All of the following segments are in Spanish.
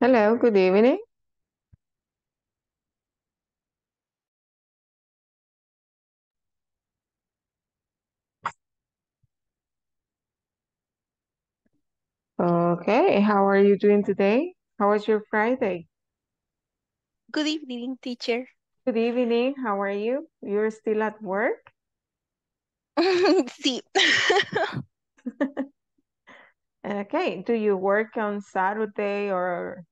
Hello, good evening. Okay, how are you doing today? How was your Friday? Good evening, teacher. Good evening, how are you? You're still at work? sí. Okay, do you work on Saturday or?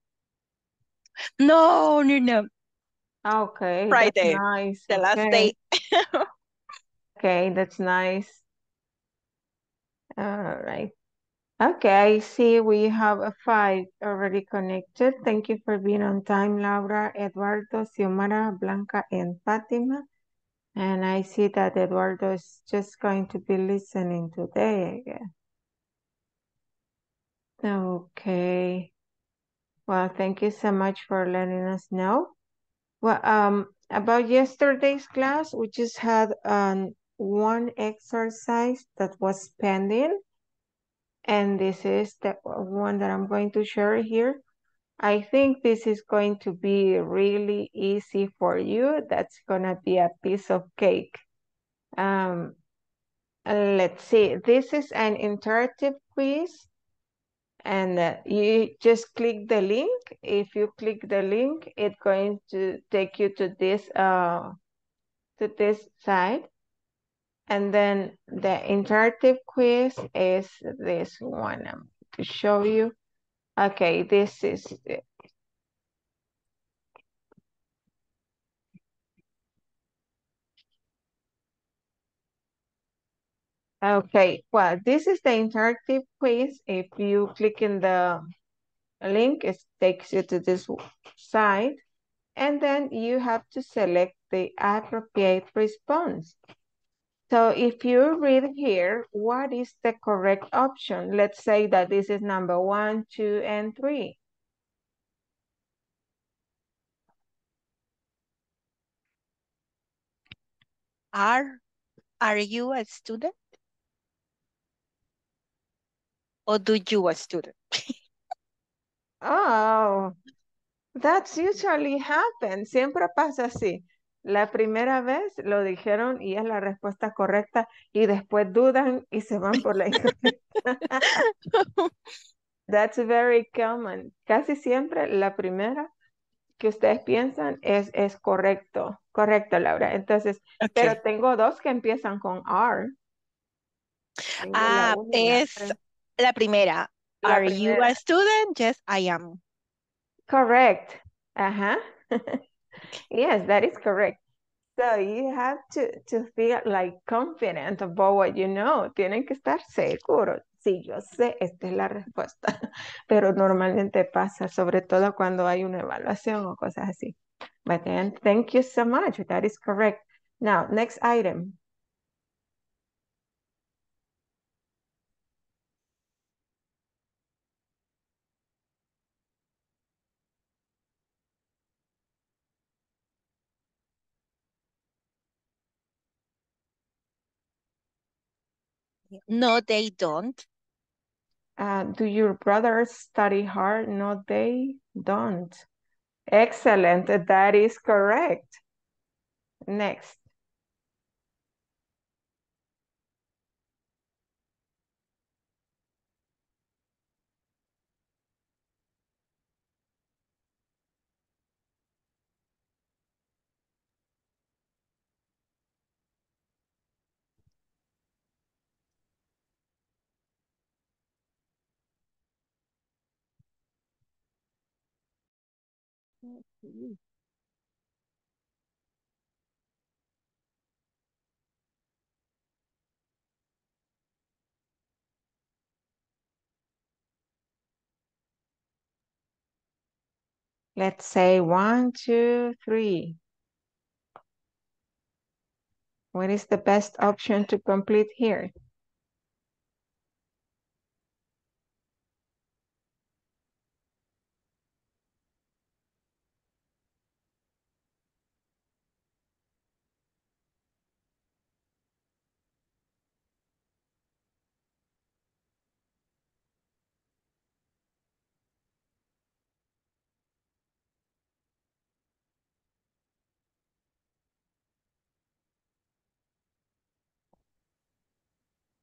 no, no, no. Okay, Friday, nice. the last day. okay, that's nice. All right. Okay, I see we have a five already connected. Thank you for being on time, Laura, Eduardo, Xiomara, Blanca, and Fatima. And I see that Eduardo is just going to be listening today, I guess. Okay. Well, thank you so much for letting us know. Well, um, about yesterday's class, we just had um, one exercise that was pending. And this is the one that I'm going to share here. I think this is going to be really easy for you. That's gonna be a piece of cake. Um, let's see, this is an interactive quiz and uh, you just click the link. If you click the link, it's going to take you to this uh, to this side. And then the interactive quiz is this one. I'm to show you. Okay, this is Okay, well, this is the interactive quiz. If you click in the link, it takes you to this site. And then you have to select the appropriate response. So if you read here, what is the correct option? Let's say that this is number one, two, and three. Are are you a student? Or do you a student? Oh, that's usually happens. Siempre pasa así. La primera vez lo dijeron y es la respuesta correcta y después dudan y se van por la incorrecta. That's very common. Casi siempre la primera que ustedes piensan es, es correcto. Correcto, Laura. Entonces, pero tengo dos que empiezan con R. Tengo Ah, es. La primera. La Are you a student? Yes, I am. Correct. Uh-huh. yes, that is correct. So you have to, to feel like confident about what you know. Tienen que estar seguros. Sí, yo sé, esta es la respuesta. Pero normalmente pasa, sobre todo cuando hay una evaluación o cosas así. But then, thank you so much. That is correct. Now, next item. No, they don't. Uh, do your brothers study hard? No, they don't. Excellent. That is correct. Next. Let's say one, two, three. What is the best option to complete here?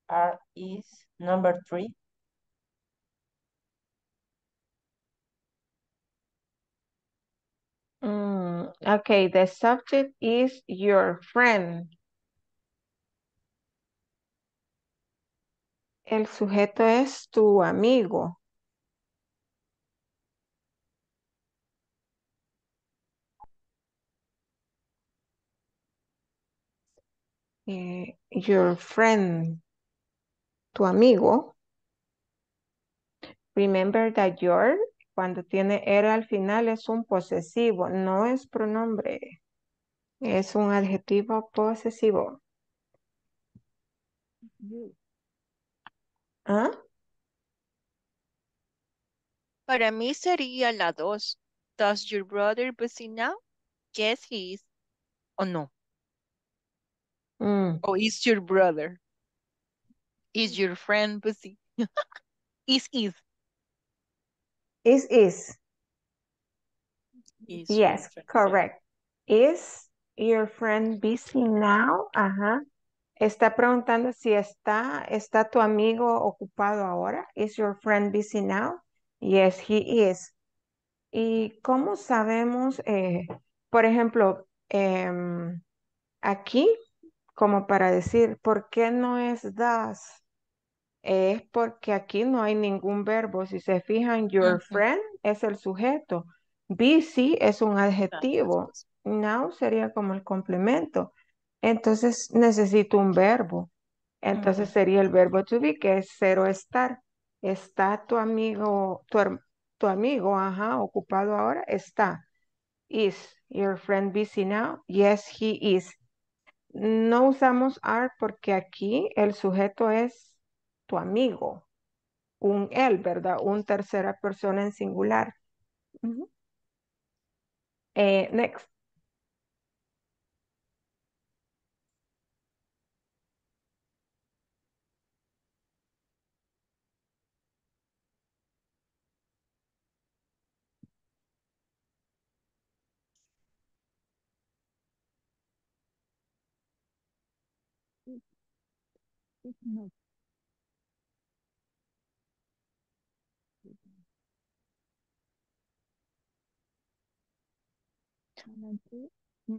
Are is number three. Mm, okay, the subject is your friend. El sujeto es tu amigo. Eh, your friend, tu amigo. Remember that your, cuando tiene era al final, es un posesivo, no es pronombre. Es un adjetivo posesivo. ¿Ah? Para mí sería la dos. Does your brother busy now? Yes, he is. ¿O no? Mm, ¿O is your brother? Is your friend busy? is, is. Is, is. Is your Yes, correct. Is your friend busy now? Ajá. Está preguntando si está, está tu amigo ocupado ahora. Is your friend busy now? Yes, he is. ¿Y cómo sabemos, eh, por ejemplo, em, aquí, como para decir, ¿por qué no es does? Es porque aquí no hay ningún verbo. Si se fijan, your friend es el sujeto. Busy es un adjetivo. Now sería como el complemento. Entonces necesito un verbo. Entonces sería el verbo to be, que es cero estar. ¿Está tu amigo, tu, tu amigo, ajá, ocupado ahora? Está. Is your friend busy now? Yes, he is. No usamos are porque aquí el sujeto es tu amigo, un él, ¿verdad? Un tercera persona en singular. Eh, next.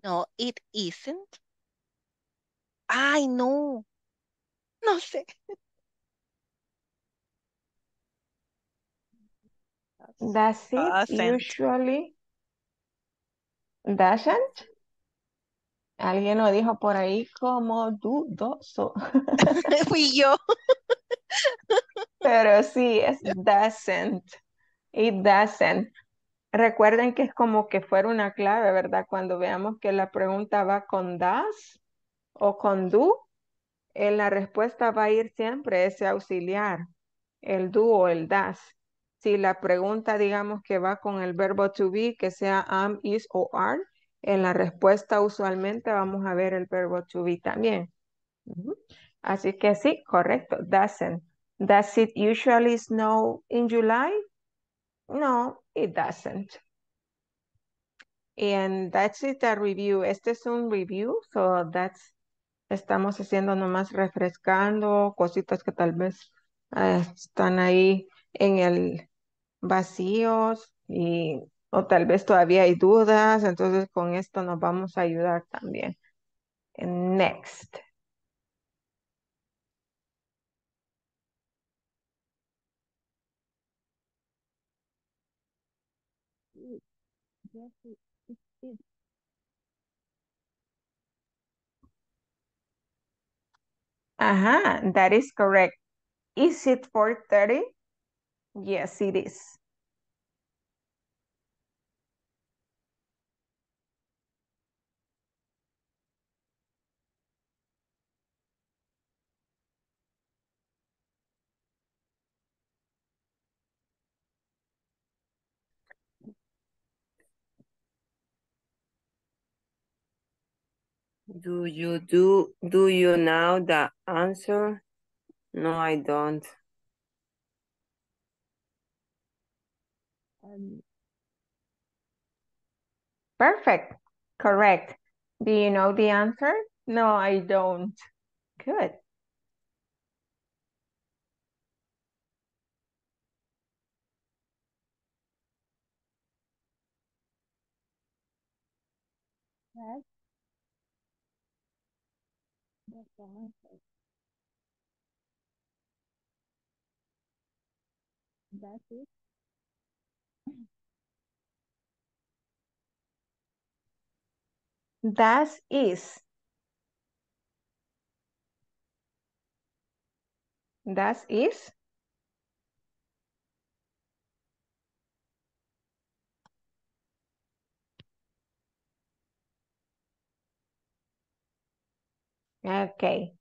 No, it isn't. Ay, no. No sé. Does it Doesn't. usually doesn't? Alguien lo dijo por ahí como dudoso. Fui yo. Pero sí, es doesn't. It doesn't. Recuerden que es como que fuera una clave, ¿verdad? Cuando veamos que la pregunta va con does o con do, en la respuesta va a ir siempre ese auxiliar, el do o el does. Si la pregunta, digamos que va con el verbo to be, que sea am, is o are, en la respuesta usualmente vamos a ver el verbo to be también. Así que sí, correcto, doesn't. Does it usually snow in July? No, it doesn't. And that's it, a review. Este es un review, so that's, estamos haciendo nomás refrescando cositas que tal vez eh, están ahí en el vacíos y o tal vez todavía hay dudas, entonces con esto nos vamos a ayudar también. Next. Ajá, that is correct. Is it 4.30? Yes, it is. Do you do do you know the answer? No, I don't. Um, perfect. Correct. Do you know the answer? No, I don't. Good. Yes. Das is. Das is. Okay.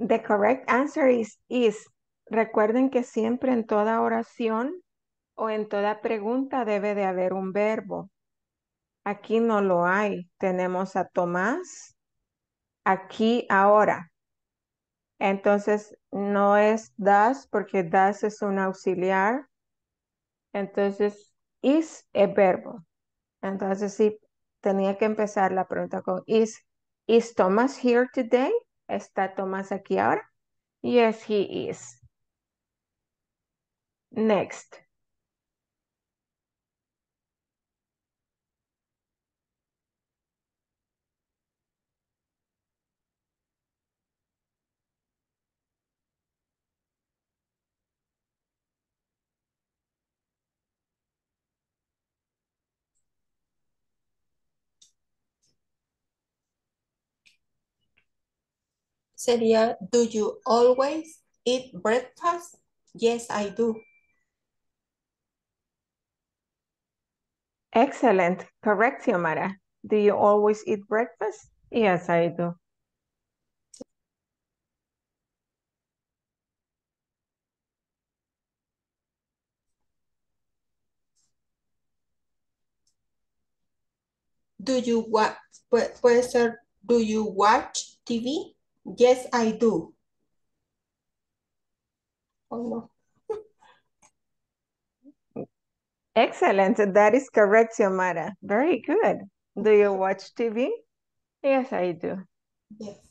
The correct answer is is. Recuerden que siempre en toda oración o en toda pregunta debe de haber un verbo. Aquí no lo hay. Tenemos a Tomás aquí ahora. Entonces no es das porque das es un auxiliar. Entonces is es verbo. Entonces sí tenía que empezar la pregunta con is. Is Thomas here today? ¿Está Thomas aquí ahora? Yes, he is. Next. Sería, do you always eat breakfast? Yes, I do. Excellent. Correct, Xiomara. Do you always eat breakfast? Yes, I do. Do you watch, puede ser, do you watch TV? Yes, I do. Oh, no. Excellent. That is correct, Xiomara. Very good. Do you watch TV? Yes, I do. Yes.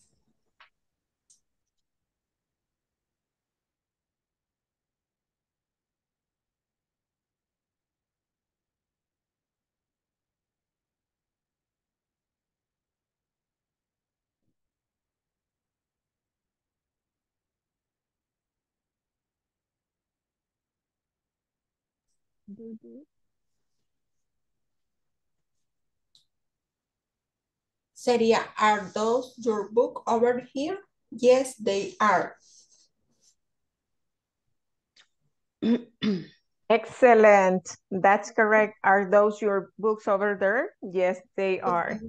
Sería, are those your book over here? Yes, they are. Excellent. That's correct. Are those your books over there? Yes, they are.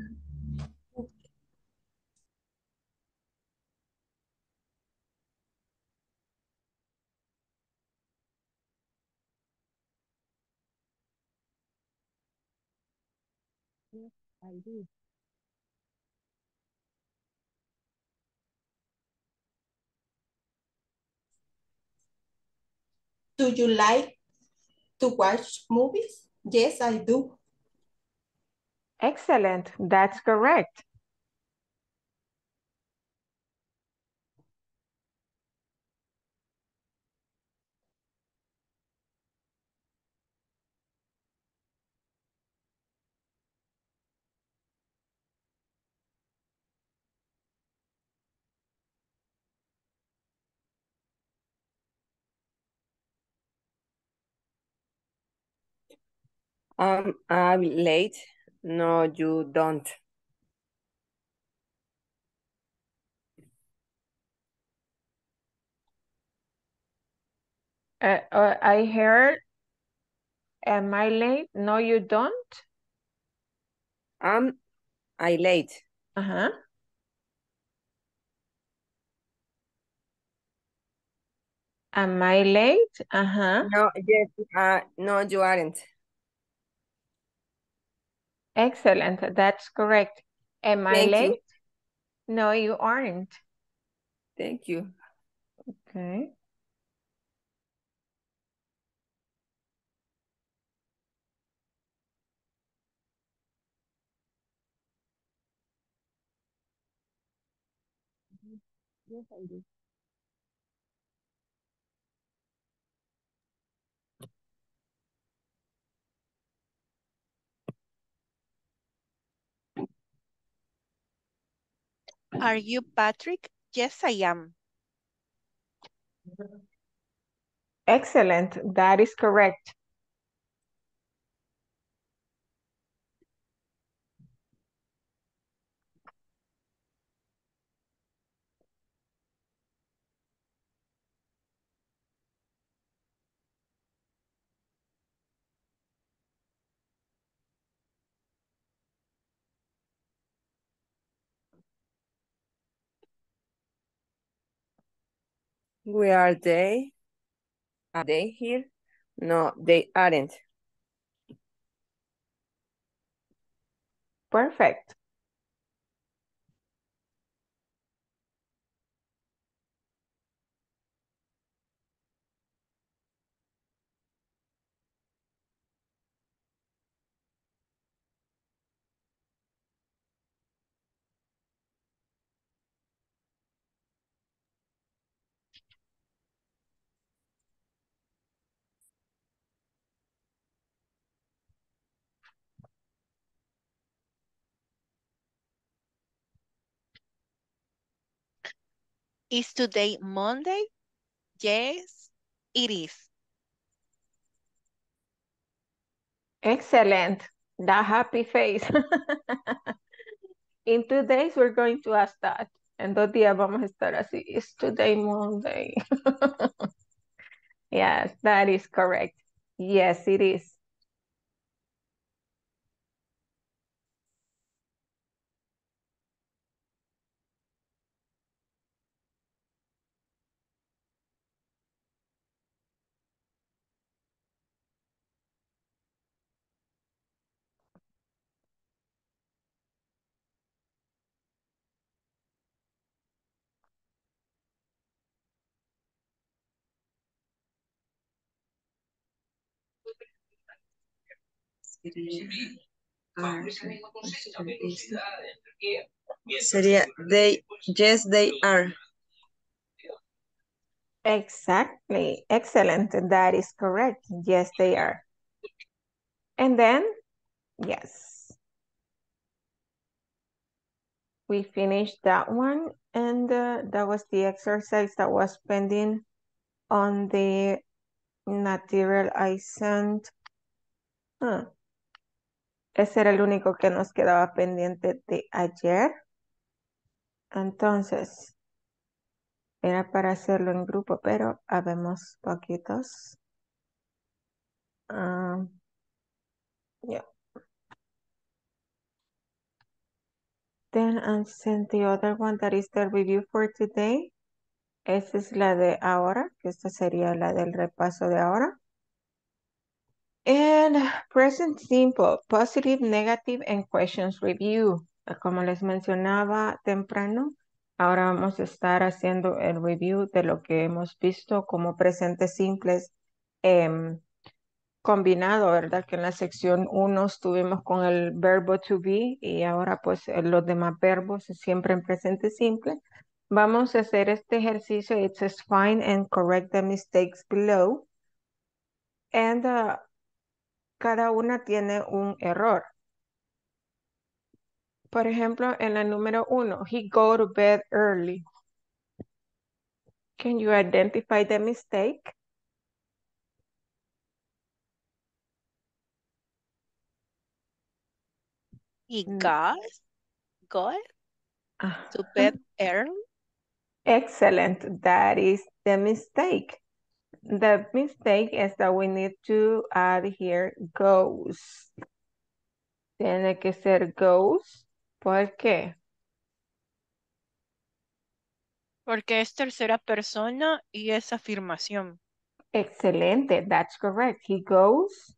Do you like to watch movies? Yes, I do. Excellent. That's correct. Um, I'm late. No, you don't. Uh, uh, I heard, am I late? No, you don't? Am I late? Uh-huh. Am I late? Uh-huh. No, yes, uh, no, you aren't. Excellent. That's correct. Am Thank I late? You. No, you aren't. Thank you. Okay. Yes, I do. Are you Patrick? Yes, I am. Excellent. That is correct. Where are they? Are they here? No, they aren't. Perfect. Is today Monday? Yes, it is. Excellent. That happy face. In two days, we're going to ask that. En dos días vamos a estar así. Is today Monday? yes, that is correct. Yes, it is. Sería they, yes they are. Exactly. Excellent. That is correct. Yes, they are. And then, yes. We finished that one and uh, that was the exercise that was pending on the material I sent. Ah. Ese era el único que nos quedaba pendiente de ayer. Entonces, era para hacerlo en grupo, pero habemos poquitos. Um, yeah. Then I sent the other one that is the review for today. Esa es la de ahora, que esta sería la del repaso de ahora. And present simple, positive, negative, and questions review. Como les mencionaba temprano, ahora vamos a estar haciendo el review de lo que hemos visto como presentes simples em, combinado, ¿verdad? Que en la sección 1 estuvimos con el verbo to be y ahora pues eh, los demás verbos siempre en presente simple. Vamos a hacer este ejercicio. It says find and correct the mistakes below. And uh, cada una tiene un error. Por ejemplo, en la número uno, he go to bed early. Can you identify the mistake? He Mm. got, to bed early. Excellent. That is the mistake. The mistake is that we need to add here goes. Tiene que ser goes. ¿Por qué? Porque es tercera persona y es afirmación. Excelente. That's correct. He goes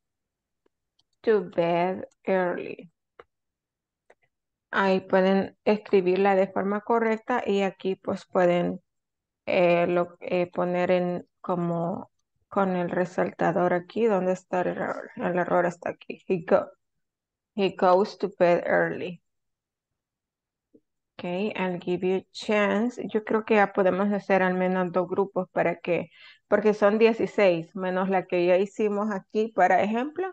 to bed early. Ahí pueden escribirla de forma correcta y aquí pues pueden eh, lo, eh, poner en como con el resaltador aquí. ¿Dónde está el error? El error está aquí. He, go, he goes to bed early. Okay, I'll give you a chance. Yo creo que ya podemos hacer al menos dos grupos para que, porque son 16, menos la que ya hicimos aquí, para ejemplo.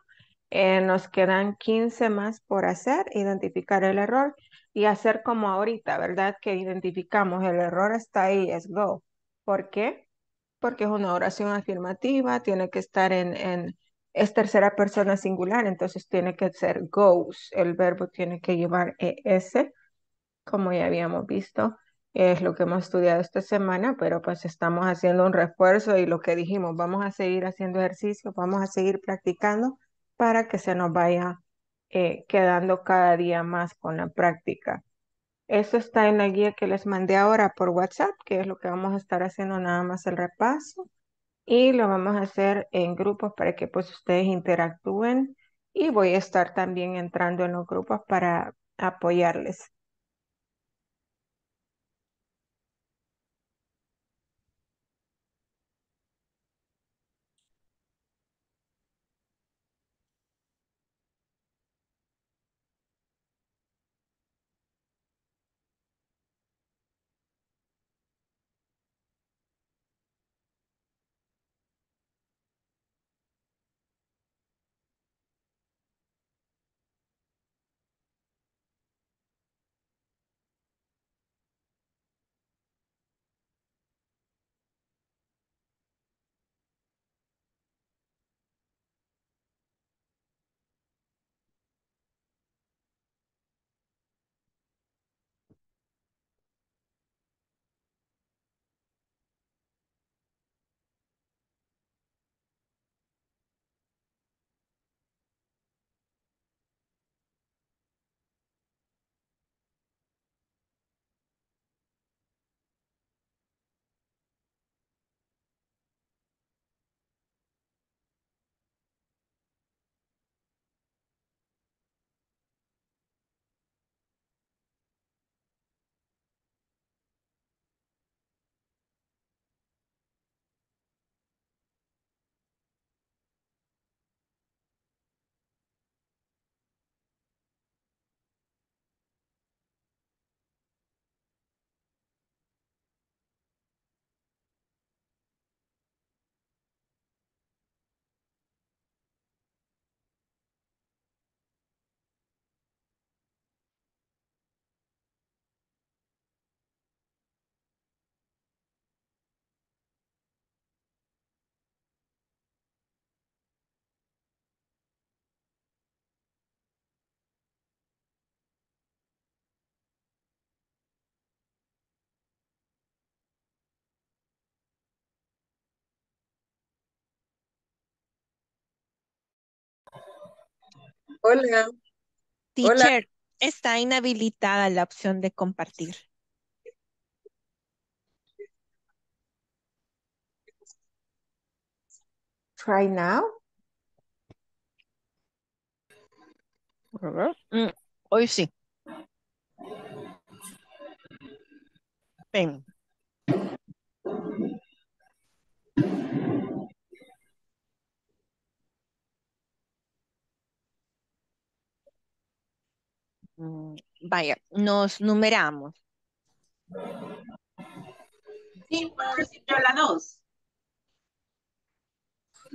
Eh, nos quedan 15 más por hacer, identificar el error y hacer como ahorita, ¿verdad? Que identificamos el error está ahí, es go. ¿Por qué? Porque es una oración afirmativa, tiene que estar en, es tercera persona singular, entonces tiene que ser goes. El verbo tiene que llevar ES, como ya habíamos visto. Es lo que hemos estudiado esta semana, pero pues estamos haciendo un refuerzo y lo que dijimos, vamos a seguir haciendo ejercicio, vamos a seguir practicando para que se nos vaya eh, quedando cada día más con la práctica. Eso está en la guía que les mandé ahora por WhatsApp, que es lo que vamos a estar haciendo nada más el repaso. Y lo vamos a hacer en grupos para que pues ustedes interactúen. Y voy a estar también entrando en los grupos para apoyarles. Hola. Teacher, está inhabilitada la opción de compartir. Try now. Mm, hoy sí. Ven. Vaya, nos numeramos. Sí, la dos.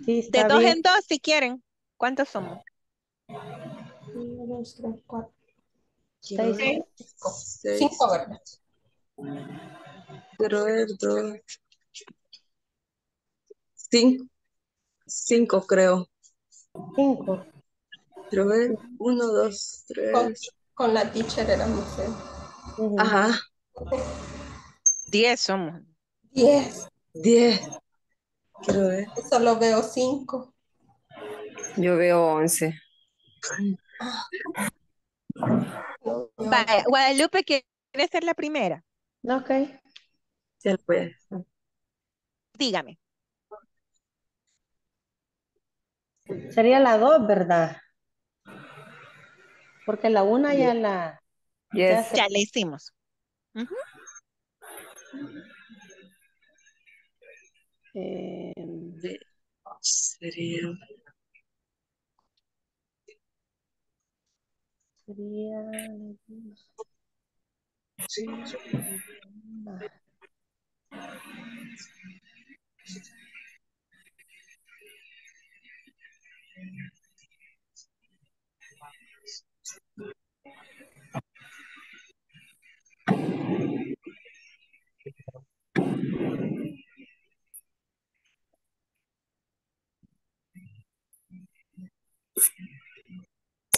Sí, De dos bien. en dos si quieren. ¿Cuántos somos? uno, dos, tres, cuatro, Quiero ver. cinco. Seis. Cinco, ¿verdad? Quiero ver dos. Cinco. Cinco, creo. Cinco. Quiero ver. Uno, dos, tres. Con la teacher éramos eh, Ujú. Ajá. Diez somos. diez. Diez. Quiero ver. Solo veo cinco. Yo veo 11. No, yo- Vaya, Guadalupe quiere ser la primera. Ok. Ya lo voy a hacer. Dígame. Sería la dos, ¿verdad? Porque la una ya la... ya se- hicimos. Eh, Sería. sería...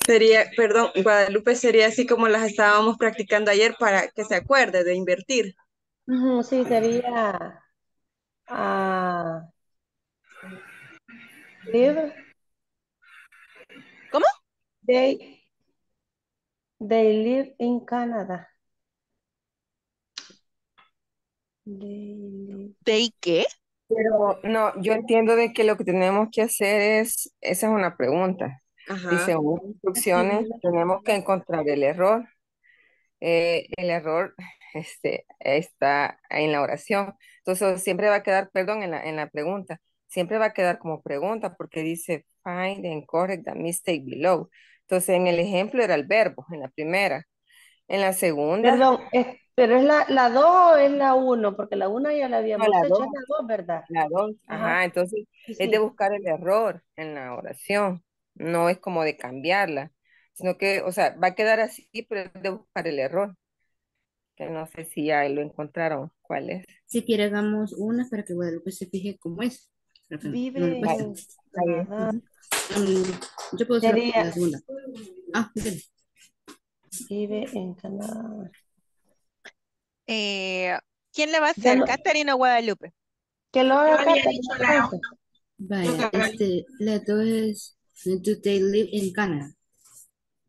Sería, perdón, Guadalupe sería así como las estábamos practicando ayer para que se acuerde de invertir. Sí, sería ¿Cómo? They they live in Canada. They live- ¿De qué? Pero no, yo entiendo de que lo que tenemos que hacer es, esa es una pregunta. Ajá. Dice, según instrucciones, tenemos que encontrar el error. Eh, el error este, está en la oración. Entonces, siempre va a quedar, perdón, en la, en la pregunta, siempre va a quedar como pregunta porque dice, find and correct the mistake below. Entonces, en el ejemplo era el verbo, en la primera. En la segunda, Perdón, es- pero es la, la 2 o es la 1, porque la 1 ya la habíamos la hecho, dos. la 2, ¿verdad? la dos, Ajá. ajá, entonces Sí, es de buscar el error en la oración, no es como de cambiarla, sino que, o sea, va a quedar así, pero es de buscar el error, que no sé si ya lo encontraron, ¿cuál es? Si quiere, hagamos una para que Guadalupe se fije cómo es. No- no Bien. Yo puedo hacer la segunda. Ah, dale. Vive en Canadá. Eh, ¿Quién le va a hacer? ¿Catherine o Guadalupe? Que lo haga entonces. Vaya, este, la dos es Do they live in Canada?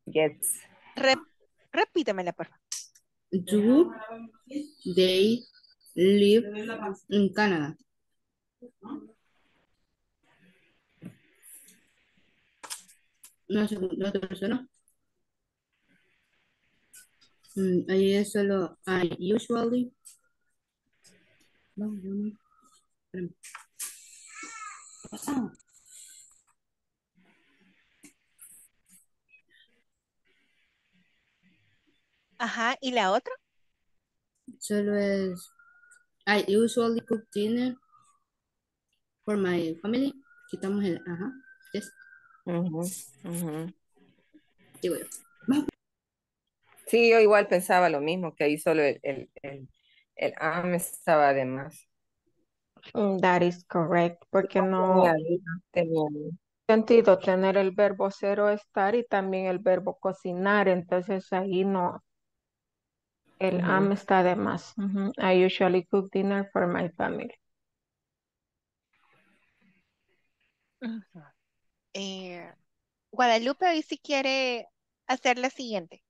Yes. Rep- repítemela, por favor. Do they live in Canada? No, la otra persona. Mm, ahí es solo I usually. Vamos, vamos. Ah, Ajá, ¿y la otra? Solo es I usually cook dinner for my family. Quitamos el ajá. Yes, Digo yo. Sí, yo igual pensaba lo mismo, que ahí solo el, el, el, el am estaba de más. Mm, That is correct, porque no Tenía sentido tener el verbo cero estar y también el verbo cocinar, entonces ahí no, el Ujú. am está de más. Ujú. I usually cook dinner for my family. Ujú. Eh, Guadalupe hoy si quiere hacer la siguiente.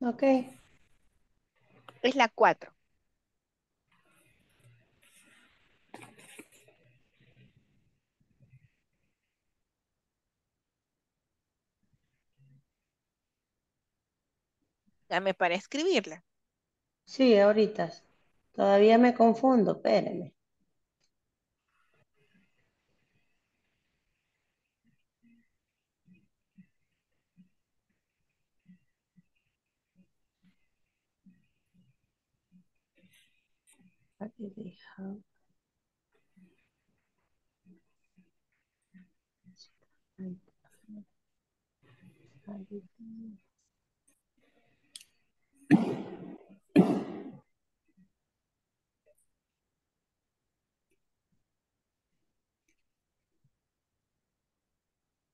Ok. Es la cuatro. Dame para escribirla. Sí, ahorita. Todavía me confundo, espérenme. What did they have?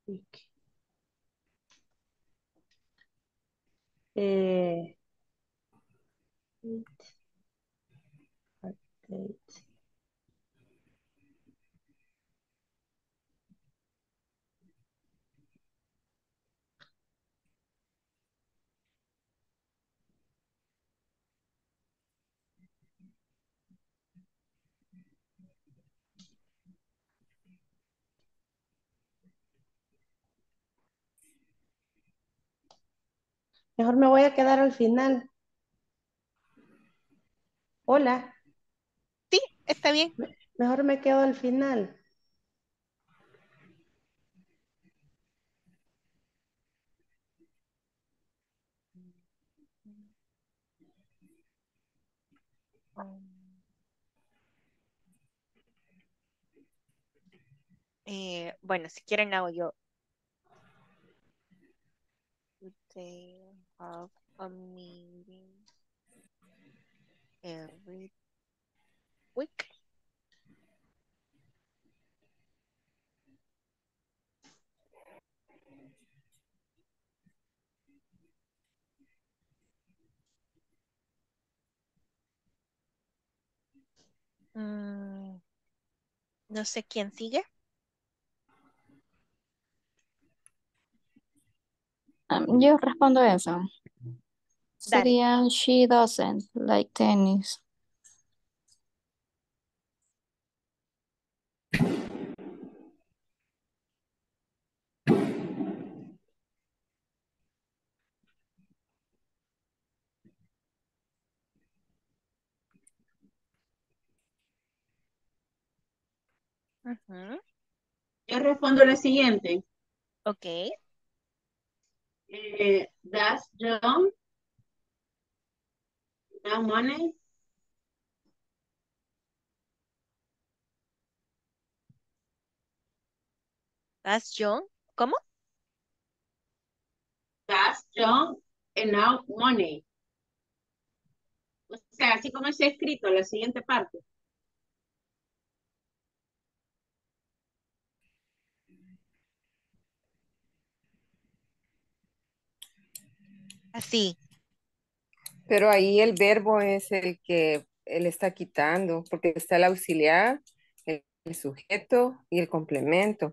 Week. Eh, Mejor me voy a quedar al final. Hola, Sí, está bien. mejor me quedo al final. Eh, bueno, si quieren hago yo. They have a meeting every week. Mm, no sé quién sigue. Um, yo respondo eso. Dale. Sería she doesn't like tennis. Yo respondo la siguiente. Ok. Eh, does John no money? ¿That's John? ¿Cómo? Does John enough money? O sea, así como está escrito la siguiente parte. Así. Pero ahí el verbo es el que él está quitando, porque está el auxiliar, el, el sujeto y el complemento.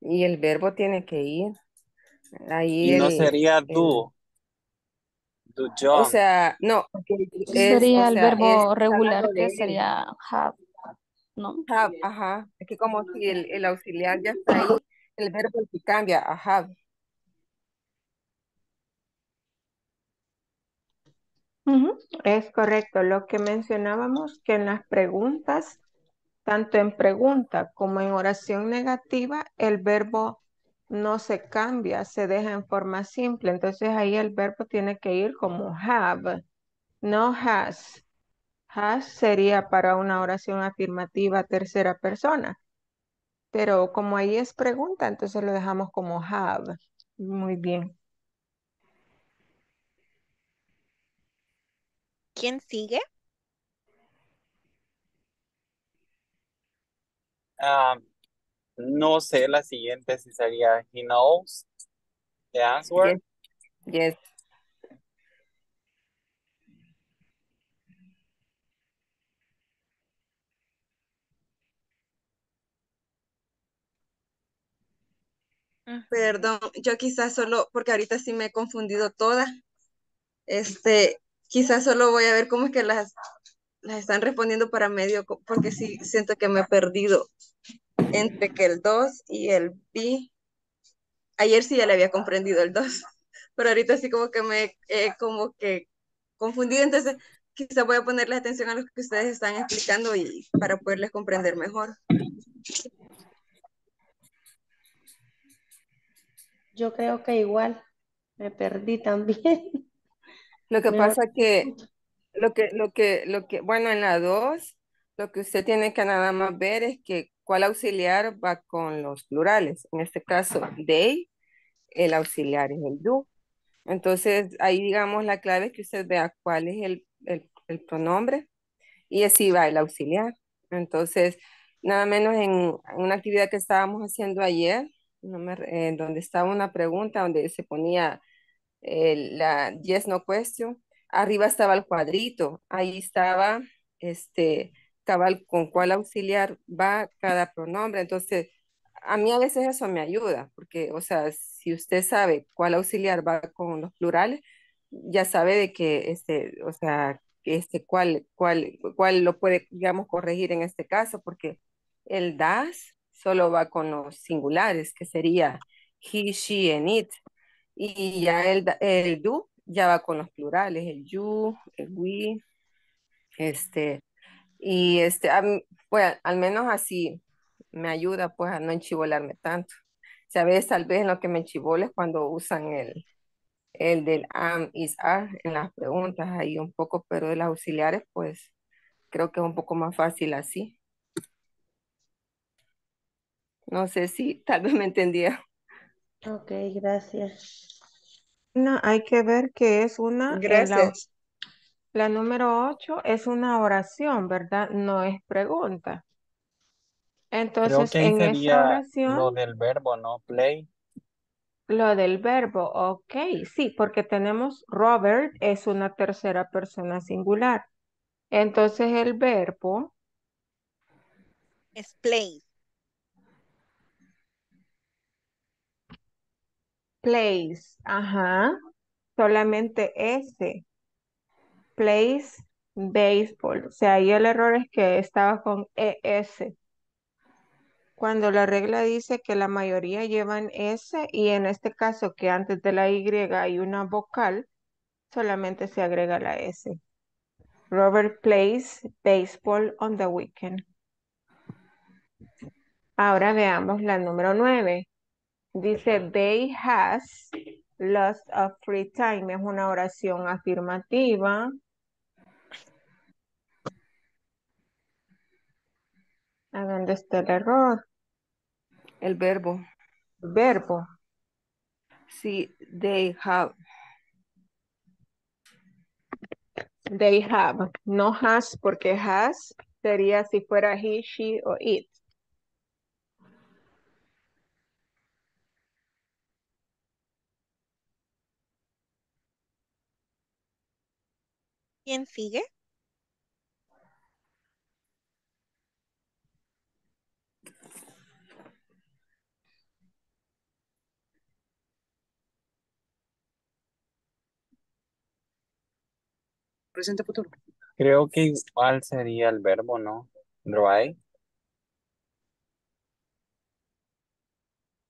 Y el verbo tiene que ir. Ahí Y no el, sería el- do. Do o John. sea, no, porque es, Sería o el sea, verbo regular que sería have, ¿no? Have, ajá. Es que como si el, el auxiliar ya está ahí, el verbo que cambia a have. Es correcto. Lo que mencionábamos que en las preguntas, tanto en pregunta como en oración negativa, el verbo no se cambia, se deja en forma simple. Entonces ahí el verbo tiene que ir como have, no has. Has sería para una oración afirmativa tercera persona. Pero como ahí es pregunta, entonces lo dejamos como have. Muy bien. ¿Quién sigue? Ah, no sé la siguiente si sería he knows the answer. Yes. Perdón, yo quizás solo, porque ahorita sí me he confundido toda. Este, quizás solo voy a ver cómo es que las, las están respondiendo para medio, porque sí siento que me he perdido entre que el 2 y el B. Ayer sí ya le había comprendido el 2, pero ahorita sí como que me he como que confundido, entonces quizás voy a ponerle atención a lo que ustedes están explicando y para poderles comprender mejor. Yo creo que igual me perdí también. Lo que pasa que, lo que, lo que, lo que, bueno, en la 2, lo que usted tiene que nada más ver es que cuál auxiliar va con los plurales. En este caso, they, el auxiliar es el do. Entonces, ahí digamos la clave es que usted vea cuál es el, el, el pronombre y así va el auxiliar. Entonces, nada menos en, en una actividad que estábamos haciendo ayer, no me re- eh, donde estaba una pregunta donde se ponía el- la yes no question, arriba estaba el cuadrito, ahí estaba este cabal con cuál auxiliar va cada pronombre. Entonces, a mí a veces eso me ayuda, porque, o sea, si usted sabe cuál auxiliar va con los plurales, ya sabe de que, este, o sea, este, cuál, cuál, cuál lo puede, digamos, corregir en este caso, porque el das solo va con los singulares, que sería he, she, and it. Y ya el, el do ya va con los plurales, el you, el we, este, y este, mí, pues al menos así me ayuda pues a no enchivolarme tanto. O tal vez lo que me enchivolo es cuando usan el, el del am, is, are en las preguntas ahí un poco, pero de las auxiliares pues creo que es un poco más fácil así. No sé si tal vez me entendía. Ok, gracias. No, hay que ver que es una, la, Gracias. la número 8 es una oración, ¿verdad? No es pregunta. Creo Entonces, que en esa sería lo oración, del verbo, ¿no? Play. lo del verbo, ok, sí, porque tenemos Robert es una tercera persona singular. Entonces, el verbo Es place. Place. Ajá. Solamente ese. Place baseball. O sea, ahí el error es que estaba con ES. Cuando la regla dice que la mayoría llevan S y en este caso que antes de la Y hay una vocal, solamente se agrega la S. Robert plays baseball on the weekend. Ahora veamos la número 9. Dice, they has lots of free time. Es una oración afirmativa. ¿A dónde está el error? El verbo. Verbo. Sí, they have. They have. No has, porque has sería si fuera he, she o it. ¿Quién sigue? Presente futuro. Creo que igual sería el verbo, ¿no? Drive.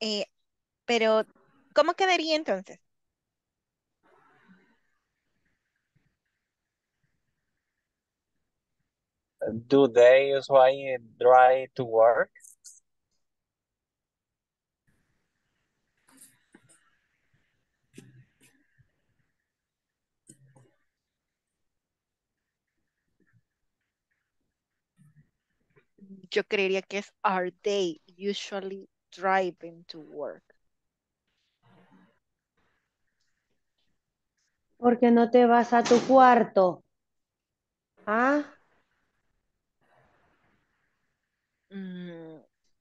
Eh, pero, ¿cómo quedaría entonces? Do they usually drive to work? Yo creería que es are they usually driving to work. ¿Por qué no te vas a tu cuarto? ¿Ah? Mm,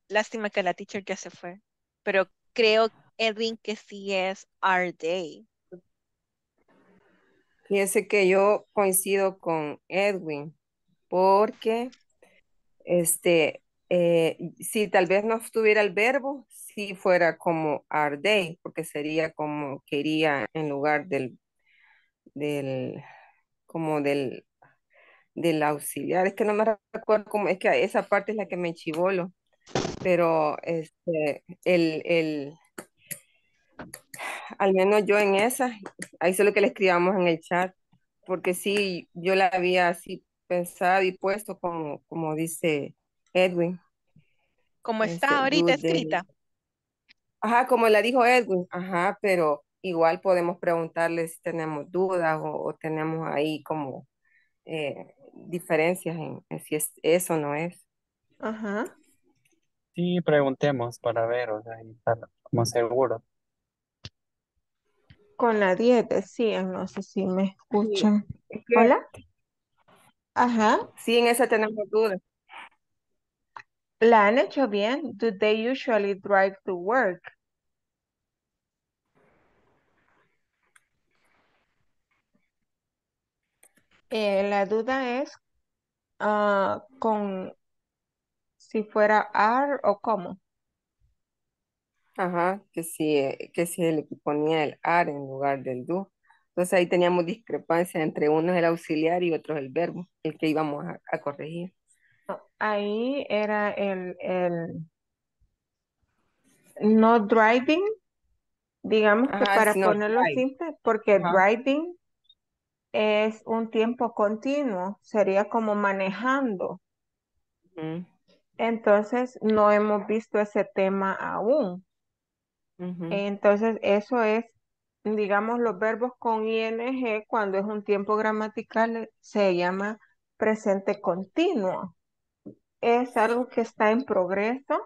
lástima que la teacher ya se fue. Pero creo, Edwin, que sí es are they. Fíjese que yo coincido con Edwin, porque este, eh, si tal vez no estuviera el verbo, si fuera como are they, porque sería como quería en lugar del, del, como del, del auxiliar. Es que no me recuerdo cómo, es que esa parte es la que me enchivolo, pero este, el, el, al menos yo en esa, ahí solo que le escribamos en el chat, porque sí, yo la había así pensado y puesto como, como dice Edwin. Como Este, está ahorita do they- escrita. Ajá, como la dijo Edwin, ajá, pero igual podemos preguntarle si tenemos dudas o, o tenemos ahí como eh, diferencias en, en si es eso o no es. Ajá. Sí, preguntemos para ver, o sea, estar como seguro. Con la 10 decían, no sé si me escuchan. Es que Hola. Ajá. sí, en esa tenemos dudas. La han hecho bien. Do they usually drive to work? Eh, la duda es ah, con si fuera are o cómo. Ajá, que si, eh, que si que ponía el are en lugar del do. Entonces ahí teníamos discrepancia entre uno es el auxiliar y otro es el verbo, el que íbamos a, a corregir. Ahí era el, el no driving, digamos que para ponerlo drive. simple, porque Ajá. driving es un tiempo continuo, sería como manejando. Entonces, no hemos visto ese tema aún. Entonces, eso es, digamos, los verbos con ing cuando es un tiempo gramatical se llama presente continuo. Es algo que está en progreso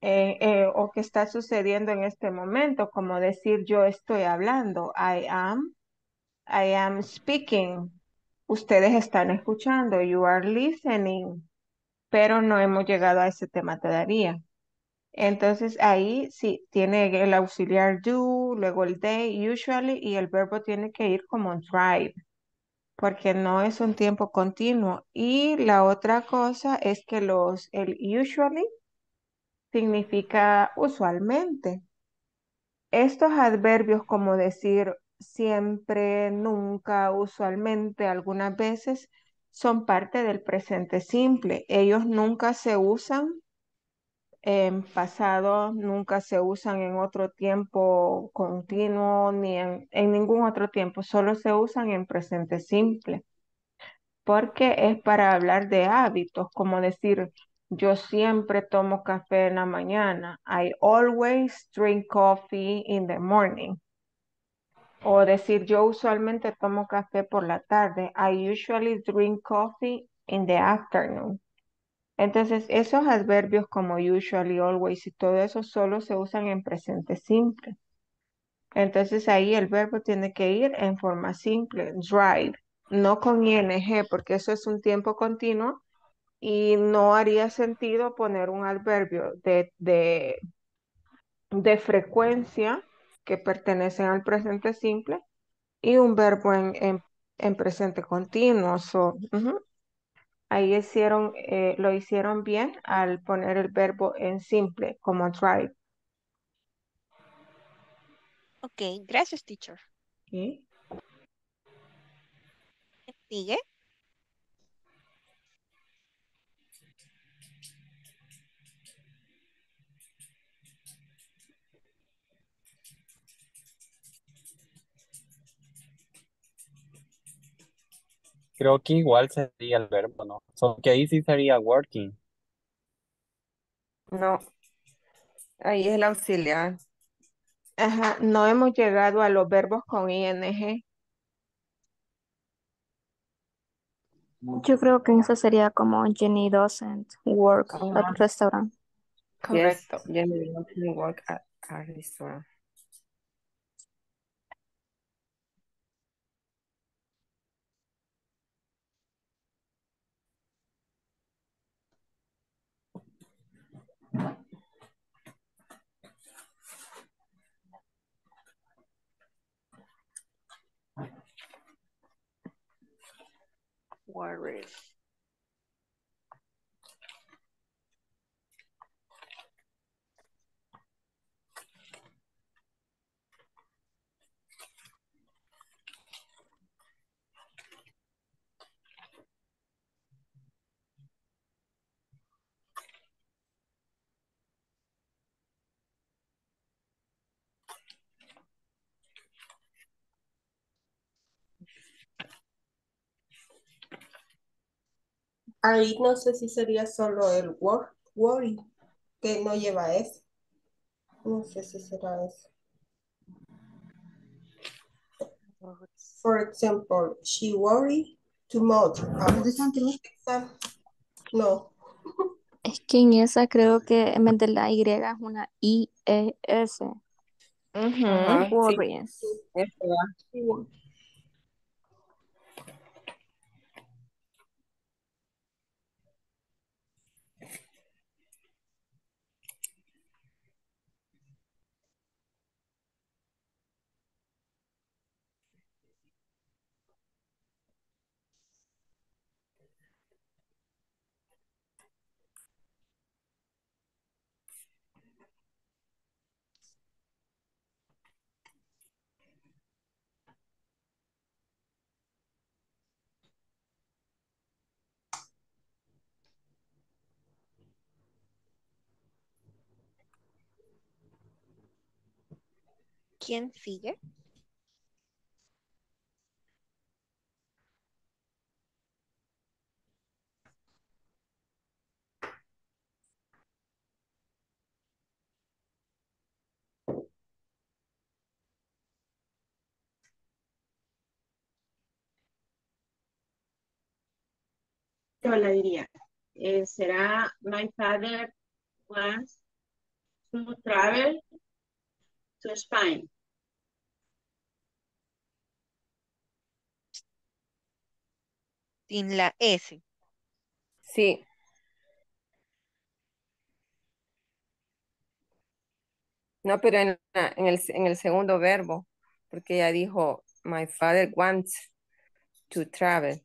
eh, eh, o que está sucediendo en este momento, como decir yo estoy hablando, I am, I am speaking. Ustedes están escuchando, you are listening, pero no hemos llegado a ese tema todavía. Entonces ahí sí tiene el auxiliar do, luego el they, usually, y el verbo tiene que ir como drive. porque no es un tiempo continuo. Y la otra cosa es que los, el usually significa usualmente. Estos adverbios como decir siempre, nunca, usualmente, algunas veces, son parte del presente simple. Ellos nunca se usan en pasado, nunca se usan en otro tiempo continuo ni en, ningún otro tiempo, solo se usan en presente simple. Porque es para hablar de hábitos, como decir, yo siempre tomo café en la mañana. I always drink coffee in the morning. O decir, yo usualmente tomo café por la tarde. I usually drink coffee in the afternoon. Entonces, esos adverbios como usually, always y todo eso solo se usan en presente simple. Entonces, ahí el verbo tiene que ir en forma simple, drive, no con ing, porque eso es un tiempo continuo y no haría sentido poner un adverbio de, de, de frecuencia que pertenecen al presente simple y un verbo en, en, en presente continuo. So. Ahí hicieron, eh, lo hicieron bien al poner el verbo en simple como drive. Ok, gracias, teacher. ¿Quién Sigue. Creo que igual sería el verbo, ¿no? So, que ahí sí sería working. No, ahí es el auxiliar. Ajá, no hemos llegado a los verbos con ing. Yo creo que eso sería como Jenny doesn't work at restaurant. Yes, Correcto. Jenny doesn't work at a restaurant. Worries. Ahí no sé si sería solo el wor- worry, que no lleva S. No sé si será eso. For example, she worry too much exam. No, Es que en esa creo que en vez de la Y es una I-E-S. Sí, Worries. eso ¿Quién sigue? Yo la diría. eh, será My father wants to travel to Spain. Sin la S. Sí. No, pero en, en el, en el segundo verbo, porque ella dijo, my father wants to travel.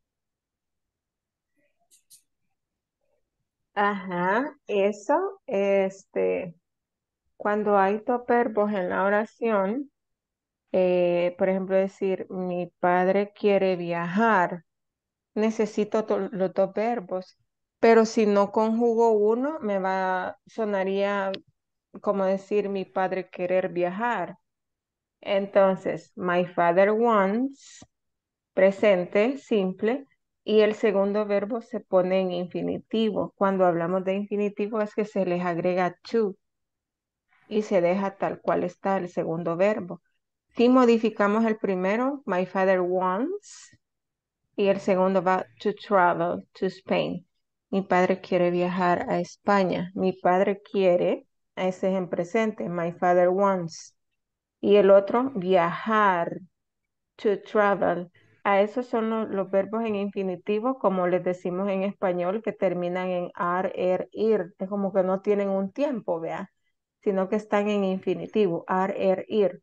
Ajá, eso, este, cuando hay dos verbos en la oración, eh, por ejemplo, decir, mi padre quiere viajar, necesito to- los dos verbos, pero si no conjugo uno, me va, sonaría como decir mi padre querer viajar. Entonces, my father wants, presente, simple, y el segundo verbo se pone en infinitivo. Cuando hablamos de infinitivo es que se les agrega to y se deja tal cual está el segundo verbo. Si modificamos el primero, my father wants, y el segundo va to travel to Spain. Mi padre quiere viajar a España. Mi padre quiere, ese es en presente, my father wants. Y el otro, viajar, to travel. A esos son lo- los, verbos en infinitivo, como les decimos en español, que terminan en ar, er, ir. Es como que no tienen un tiempo, vea, sino que están en infinitivo, ar, er, ir.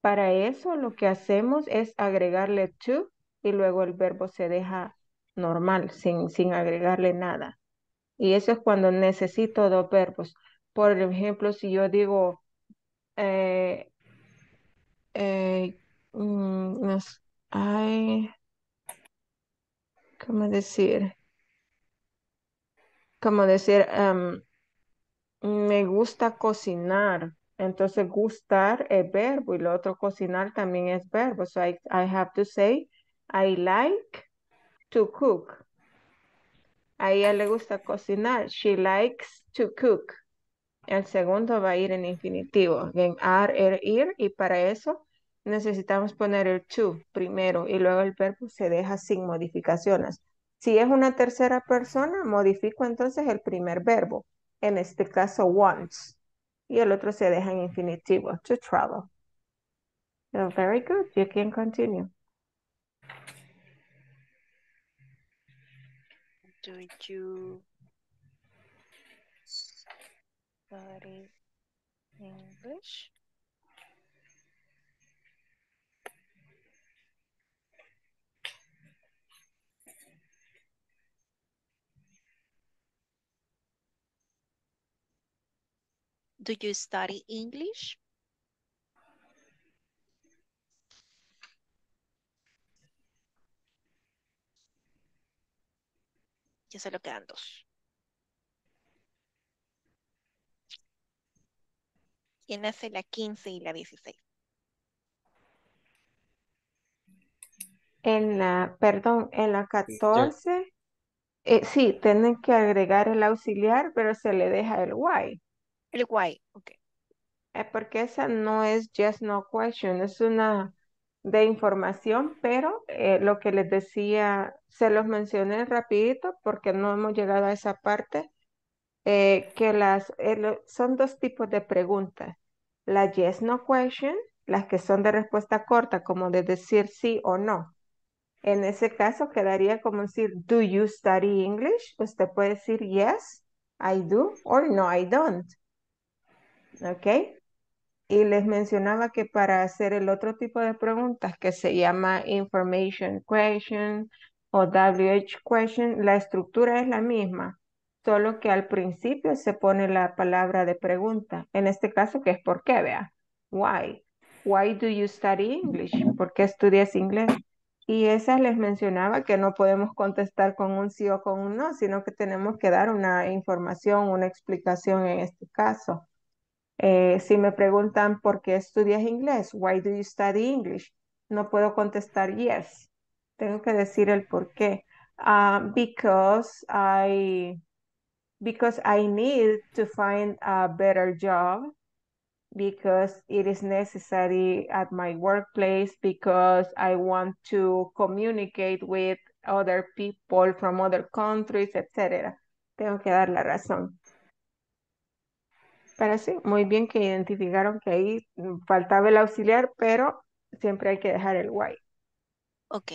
Para eso lo que hacemos es agregarle to y luego el verbo se deja normal, sin, sin agregarle nada. Y eso es cuando necesito dos verbos. Por ejemplo, si yo digo, eh, eh, mm, ¿cómo decir? Como decir, em, me gusta cocinar. Entonces, gustar es verbo y lo otro cocinar también es verbo. So I have to say, I like to cook. A ella le gusta cocinar. She likes to cook. El segundo va a ir en infinitivo, en ar, er, ir, y para eso necesitamos poner el to primero y luego el verbo se deja sin modificaciones. Si es una tercera persona, modifico entonces el primer verbo, en este caso wants, y el otro se deja en infinitivo, to travel. So very good, you can continue. Do you study English? Do you study English? Ya solo quedan dos. ¿Quién hace la 15 y la 16? En la, perdón, en la 14, eh, sí, tienen que agregar el auxiliar, pero se le deja el why. El guay, ok. Eh, porque esa no es just no question, es una de información, pero eh, lo que les decía, se los mencioné rapidito porque no hemos llegado a esa parte, eh, que las, eh, son dos tipos de preguntas. La yes no question, las que son de respuesta corta, como de decir sí o no. En ese caso quedaría como decir, do you study English? Usted puede decir yes, I do, or no, I don't. ¿Ok? Y les mencionaba que para hacer el otro tipo de preguntas que se llama information question o WH question, la estructura es la misma, solo que al principio se pone la palabra de pregunta. En este caso, que es por qué, vea. Why? Why do you study English? ¿Por qué estudias inglés? Y esas les mencionaba que no podemos contestar con un sí o con un no, sino que tenemos que dar una información, una explicación en este caso. Eh, si me preguntan por qué estudias inglés, why do you study English? No puedo contestar yes. Tengo que decir el por qué. Ah, because I because I need to find a better job because it is necessary at my workplace because I want to communicate with other people from other countries, etc. Tengo que dar la razón. Pero sí, muy bien que identificaron que ahí mm, faltaba el auxiliar, pero siempre hay que dejar el why. Ok.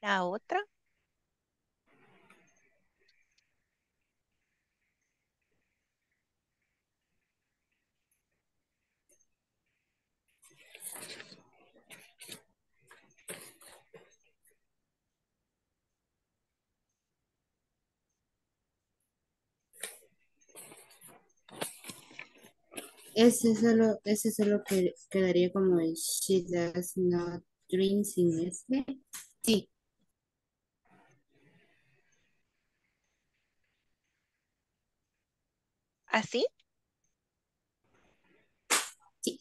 La otra. Ese solo, ese solo que quedaría como en she does not drink sin ese. Sí, ¿Así? sí.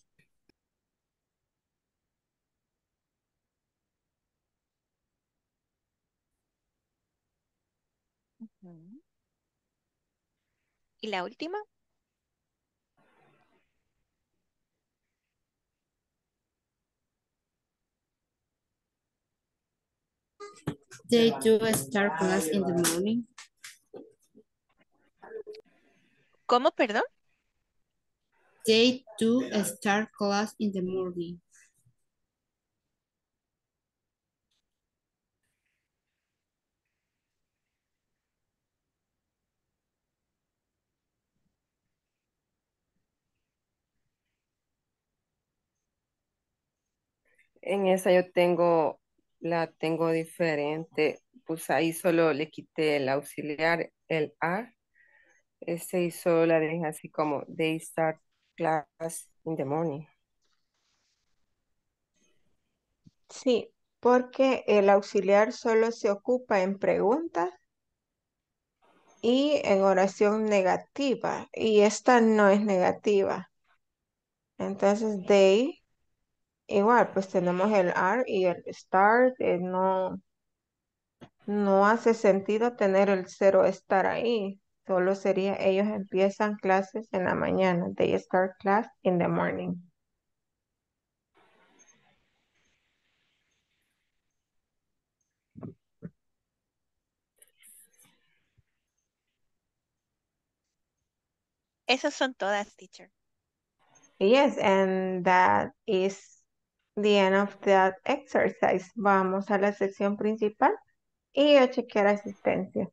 Ujú. ¿Y la última? They do start class in the morning. ¿Cómo, perdón? They do start class in the morning. En esa yo tengo, la tengo diferente. Pues ahí solo le quité el auxiliar, el are. Ese y solo la dejé así como they start class in the morning. Sí, porque el auxiliar solo se ocupa en preguntas y en oración negativa, y esta no es negativa. Entonces, they, igual, pues tenemos el are y el start, eh, no, no hace sentido tener el cero estar ahí. Solo sería, ellos empiezan clases en la mañana. They start class in the morning. Esas son todas, teacher. Yes, and that is the end of that exercise. Vamos a la sección principal y a chequear asistencia.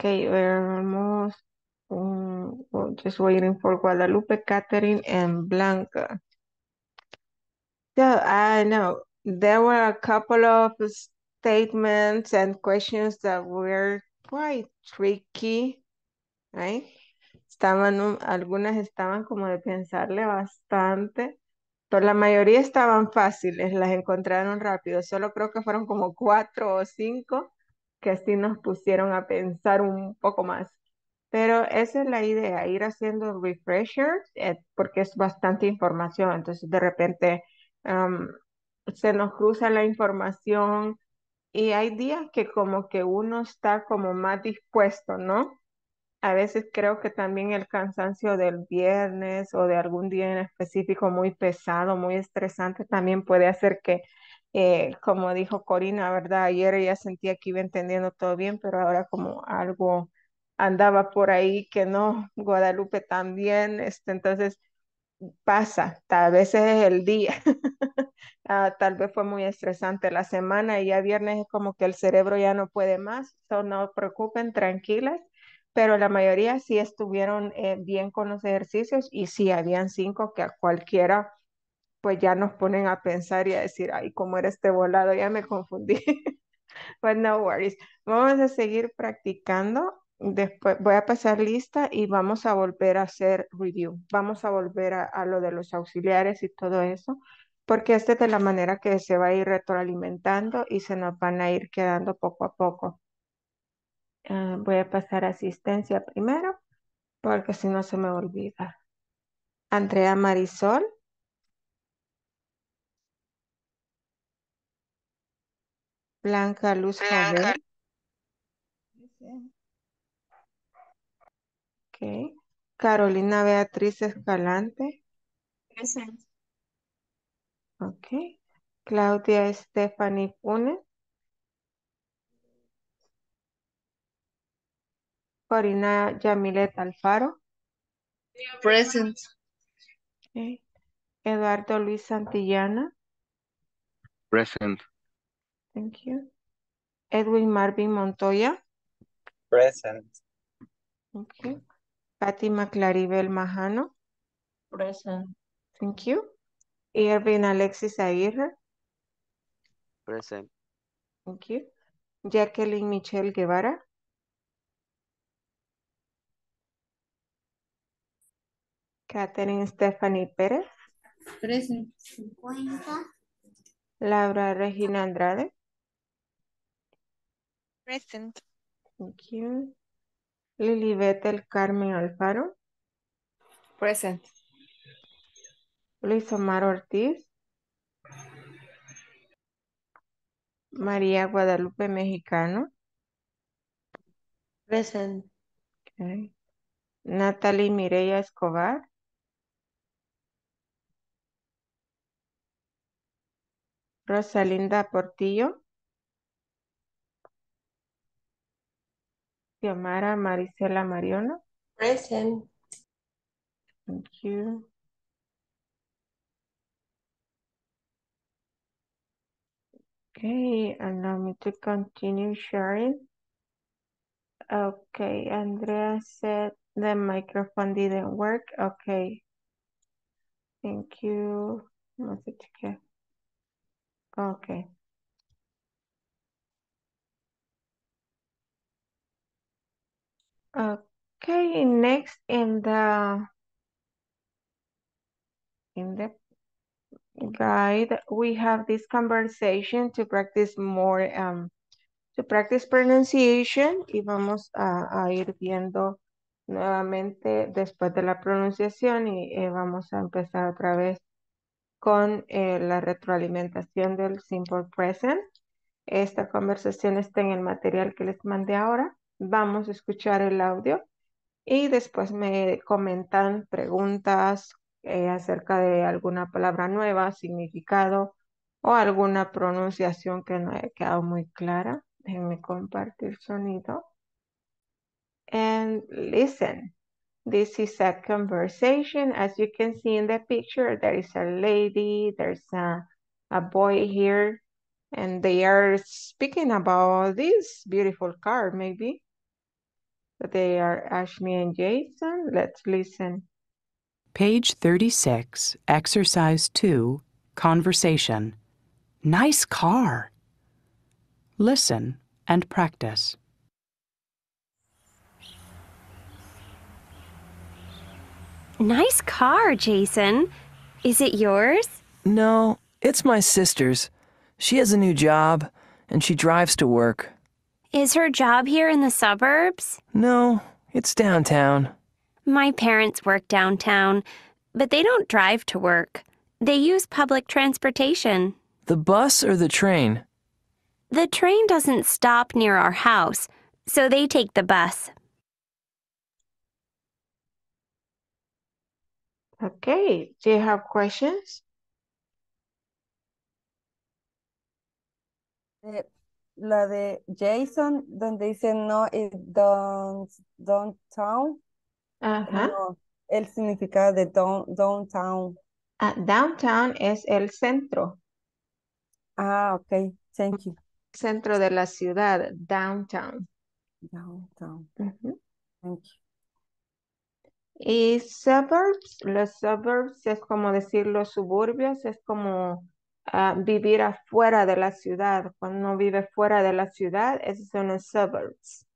Okay, we're almost um, we're just waiting for Guadalupe, Catherine, and Blanca. So I know there were a couple of statements and questions that were quite tricky, right? Estaban, un- algunas estaban como de pensarle bastante, pero la mayoría estaban fáciles, las encontraron rápido. Solo creo que fueron como cuatro o cinco que así nos pusieron a pensar un poco más. Pero esa es la idea, ir haciendo refreshers, eh, porque es bastante información. Entonces, de repente, se nos cruza la información y hay días que como que uno está como más dispuesto, ¿no? A veces creo que también el cansancio del viernes o de algún día en específico muy pesado, muy estresante, también puede hacer que, eh, como dijo Corina, ¿verdad? Ayer ella sentía que iba entendiendo todo bien, pero ahora como algo andaba por ahí que no, Guadalupe también, este, entonces pasa, tal vez es el día, Ah, tal vez fue muy estresante la semana y ya viernes es como que el cerebro ya no puede más, so no preocupen, tranquilas, pero la mayoría sí estuvieron eh, bien con los ejercicios y sí, habían cinco que a cualquiera pues ya nos ponen a pensar y a decir, ay, cómo era este volado, ya me confundí. But no worries. Vamos a seguir practicando. Después voy a pasar lista y vamos a volver a hacer review. Vamos a volver a, a lo de los auxiliares y todo eso, porque esta es de la manera que se va a ir retroalimentando y se nos van a ir quedando poco a poco. Ah, voy a pasar asistencia primero, porque si no se me olvida. Andrea Marisol. Blanca Luz Jovel. Ok. Carolina Beatriz Escalante. Present. Ok. Claudia Stephanie Funes. Corina Yamilet Alfaro. Present. Ok. Eduardo Luis Santillana. Present. Thank you. Edwin Marvin Montoya. Present. Okay. Fátima Claribel Majano. Present. Thank you. Irvin Alexis Aguirre. Present. Thank you. Jacqueline Michelle Guevara. Catherine Stephanie Pérez. Present. Laura Regina Andrade. Present. Thank you. Lilibet El Carmen Alfaro. Present. Luis Omar Ortiz. María Guadalupe Mexicano. Present. Okay. Natalie Mireya Escobar. Rosalinda Portillo. Xiomara Marisela Mariano. Present. Thank you. Okay, allow me to continue sharing. Okay, Andrea said the microphone didn't work. Okay. Thank you. Okay. Okay, next in the in the guide, we have this conversation to practice more, um, to practice pronunciation y vamos a, ir viendo nuevamente después de la pronunciación y eh, vamos a empezar otra vez con eh, la retroalimentación del simple present. Esta conversación está en el material que les mandé ahora. Vamos a escuchar el audio y después me comentan preguntas eh, acerca de alguna palabra nueva, significado o alguna pronunciación que no haya quedado muy clara. Déjenme compartir sonido. And listen. This is a conversation. As you can see in the picture, there is a lady, there's a, a boy here, and they are speaking about this beautiful car, maybe. They are Ashley and Jason. Let's listen. Page 36, Exercise 2, Conversation. Nice car. Listen and practice. Nice car, Jason. Is it yours? No, it's my sister's. She has a new job, and she drives to work. Is her job here in the suburbs? No, it's downtown. My parents work downtown, but they don't drive to work. They use public transportation. The bus or the train? The train doesn't stop near our house, so they take the bus. Okay, do you have questions? La de Jason, donde dice no, it don't, downtown. Ajá. No, el significado de down, downtown. Ah, downtown es el centro, Ah, ok, thank you. centro de la ciudad, downtown. Downtown, thank you. Y suburbs, los suburbs es como decir los suburbios, es como ah, vivir afuera de la ciudad. Cuando uno vive fuera de la ciudad, esos son los suburbs.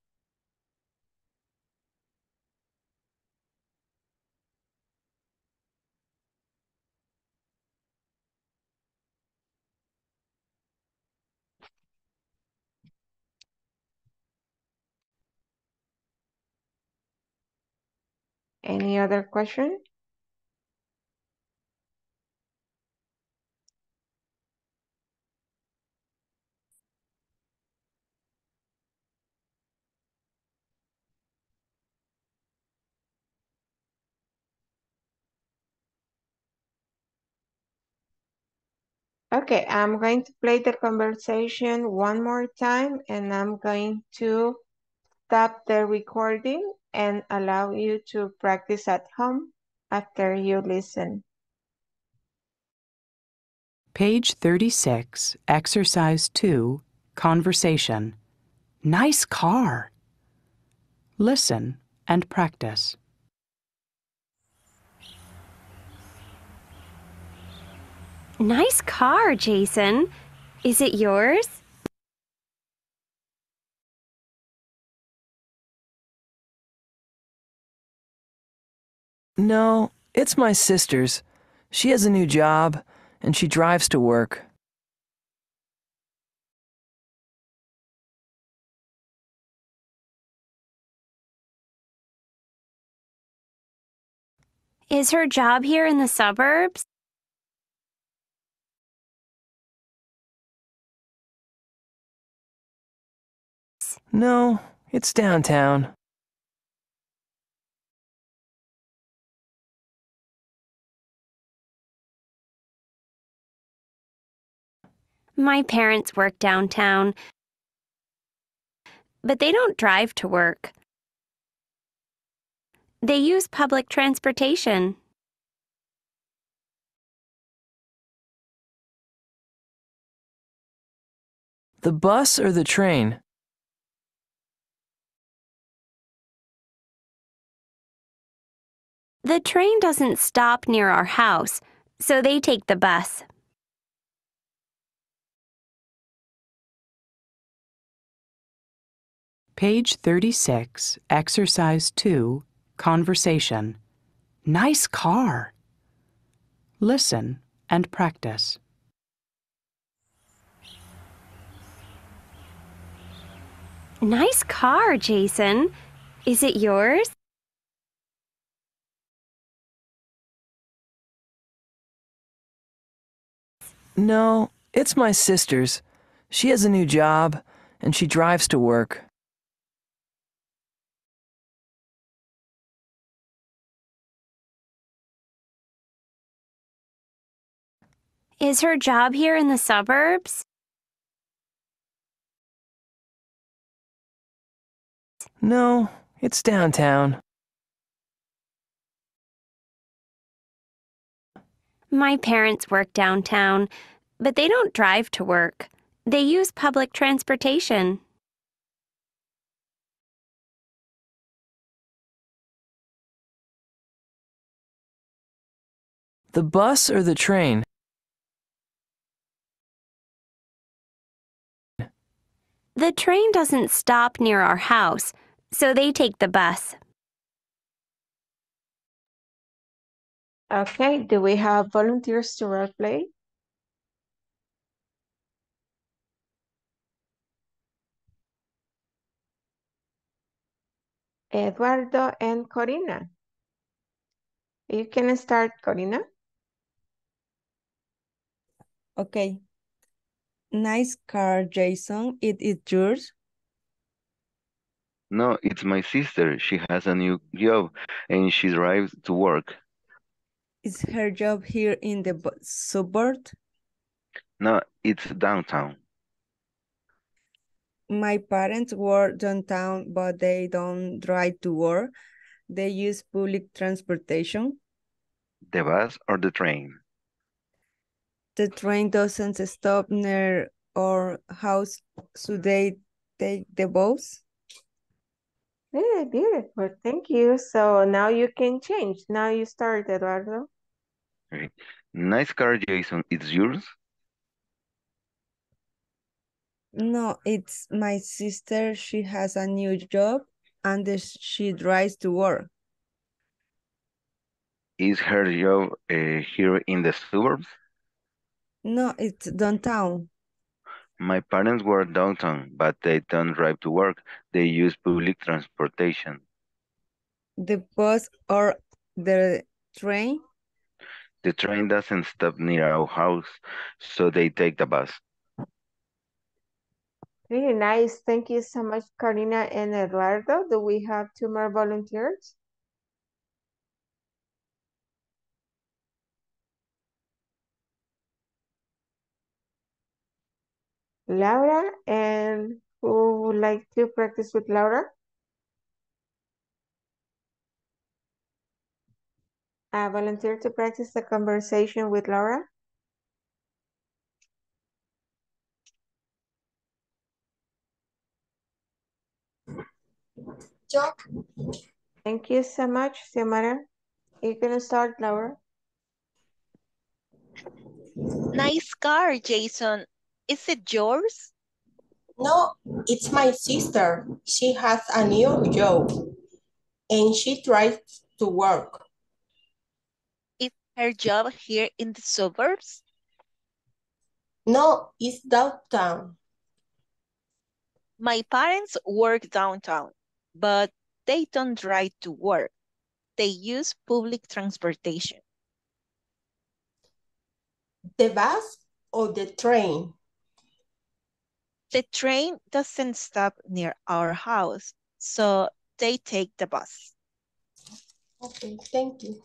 Any other question? Okay, I'm going to play the conversation one more time and I'm going to stop the recording and allow you to practice at home after you listen. Page 36, Exercise 2, Conversation. Nice car. Listen and practice. Nice car, Jason. Is it yours? No, it's my sister's. She has a new job, and she drives to work. Is her job here in the suburbs? No, it's downtown. My parents work downtown, but they don't drive to work. They use public transportation. The bus or the train? The train doesn't stop near our house, so they take the bus. Page 36, Exercise 2, Conversation. Nice car. Listen and practice. Nice car, Jason. Is it yours? No, it's my sister's. She has a new job, and she drives to work. Is her job here in the suburbs? No, it's downtown. My parents work downtown, but they don't drive to work. They use public transportation. The bus or the train? The train doesn't stop near our house, so they take the bus. Okay, do we have volunteers to role play? Eduardo and Corina. You can start, Corina. Okay. Nice car, Jason. It is yours? No, it's my sister. She has a new job and she drives to work. Is her job here in the suburb? No, it's downtown. My parents work downtown, but they don't drive to work. They use public transportation. The bus or the train? The train doesn't stop near our house, so they take the bus. Yeah, beautiful. Thank you. So now you can change. Now you start, Eduardo. Okay. Nice car, Jason. It's yours? No, it's my sister. She has a new job and she drives to work. Is her job uh, here in the suburbs? No, it's downtown. My parents work downtown, but they don't drive to work. They use public transportation. The bus or the train? The train doesn't stop near our house, so they take the bus. Really nice. Thank you so much, Karina and Eduardo. Do we have two more volunteers? Laura, and who would like to practice with Laura? A volunteer to practice the conversation with Laura? job. Thank you so much, Xiomara. You can start, Laura. Nice car, Jason. Is it yours? No, it's my sister. She has a new job and she tries to work. Her job here in the suburbs? No, it's downtown. My parents work downtown, but they don't drive to work. They use public transportation. The bus or the train? The train doesn't stop near our house, so they take the bus. Okay, thank you.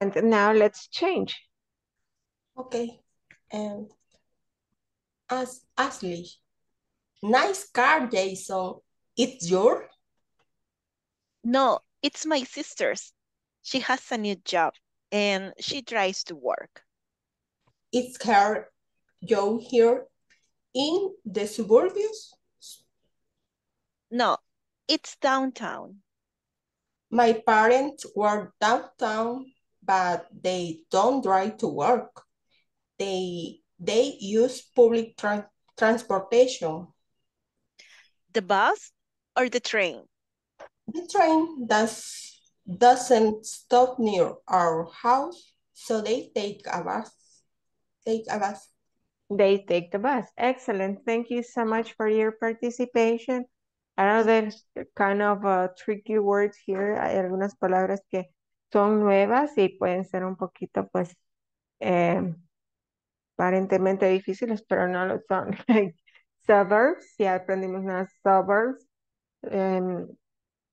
And now let's change. Okay. And as Ashley, nice car, Jason. It's your? No, it's my sister's. She has a new job and she drives to work. It's her job here in the suburbs? No, it's downtown. My parents were downtown, but they don't drive to work. They they use public tra transportation. The bus or the train? The train does doesn't stop near our house, so they take a bus. Take a bus. They take the bus. Excellent. Thank you so much for your participation. I know there's kind of uh, tricky word here. Hay algunas palabras que son nuevas y pueden ser un poquito, pues, eh, aparentemente difíciles, pero no lo son. Suburbs, ya aprendimos unas suburbs. Um,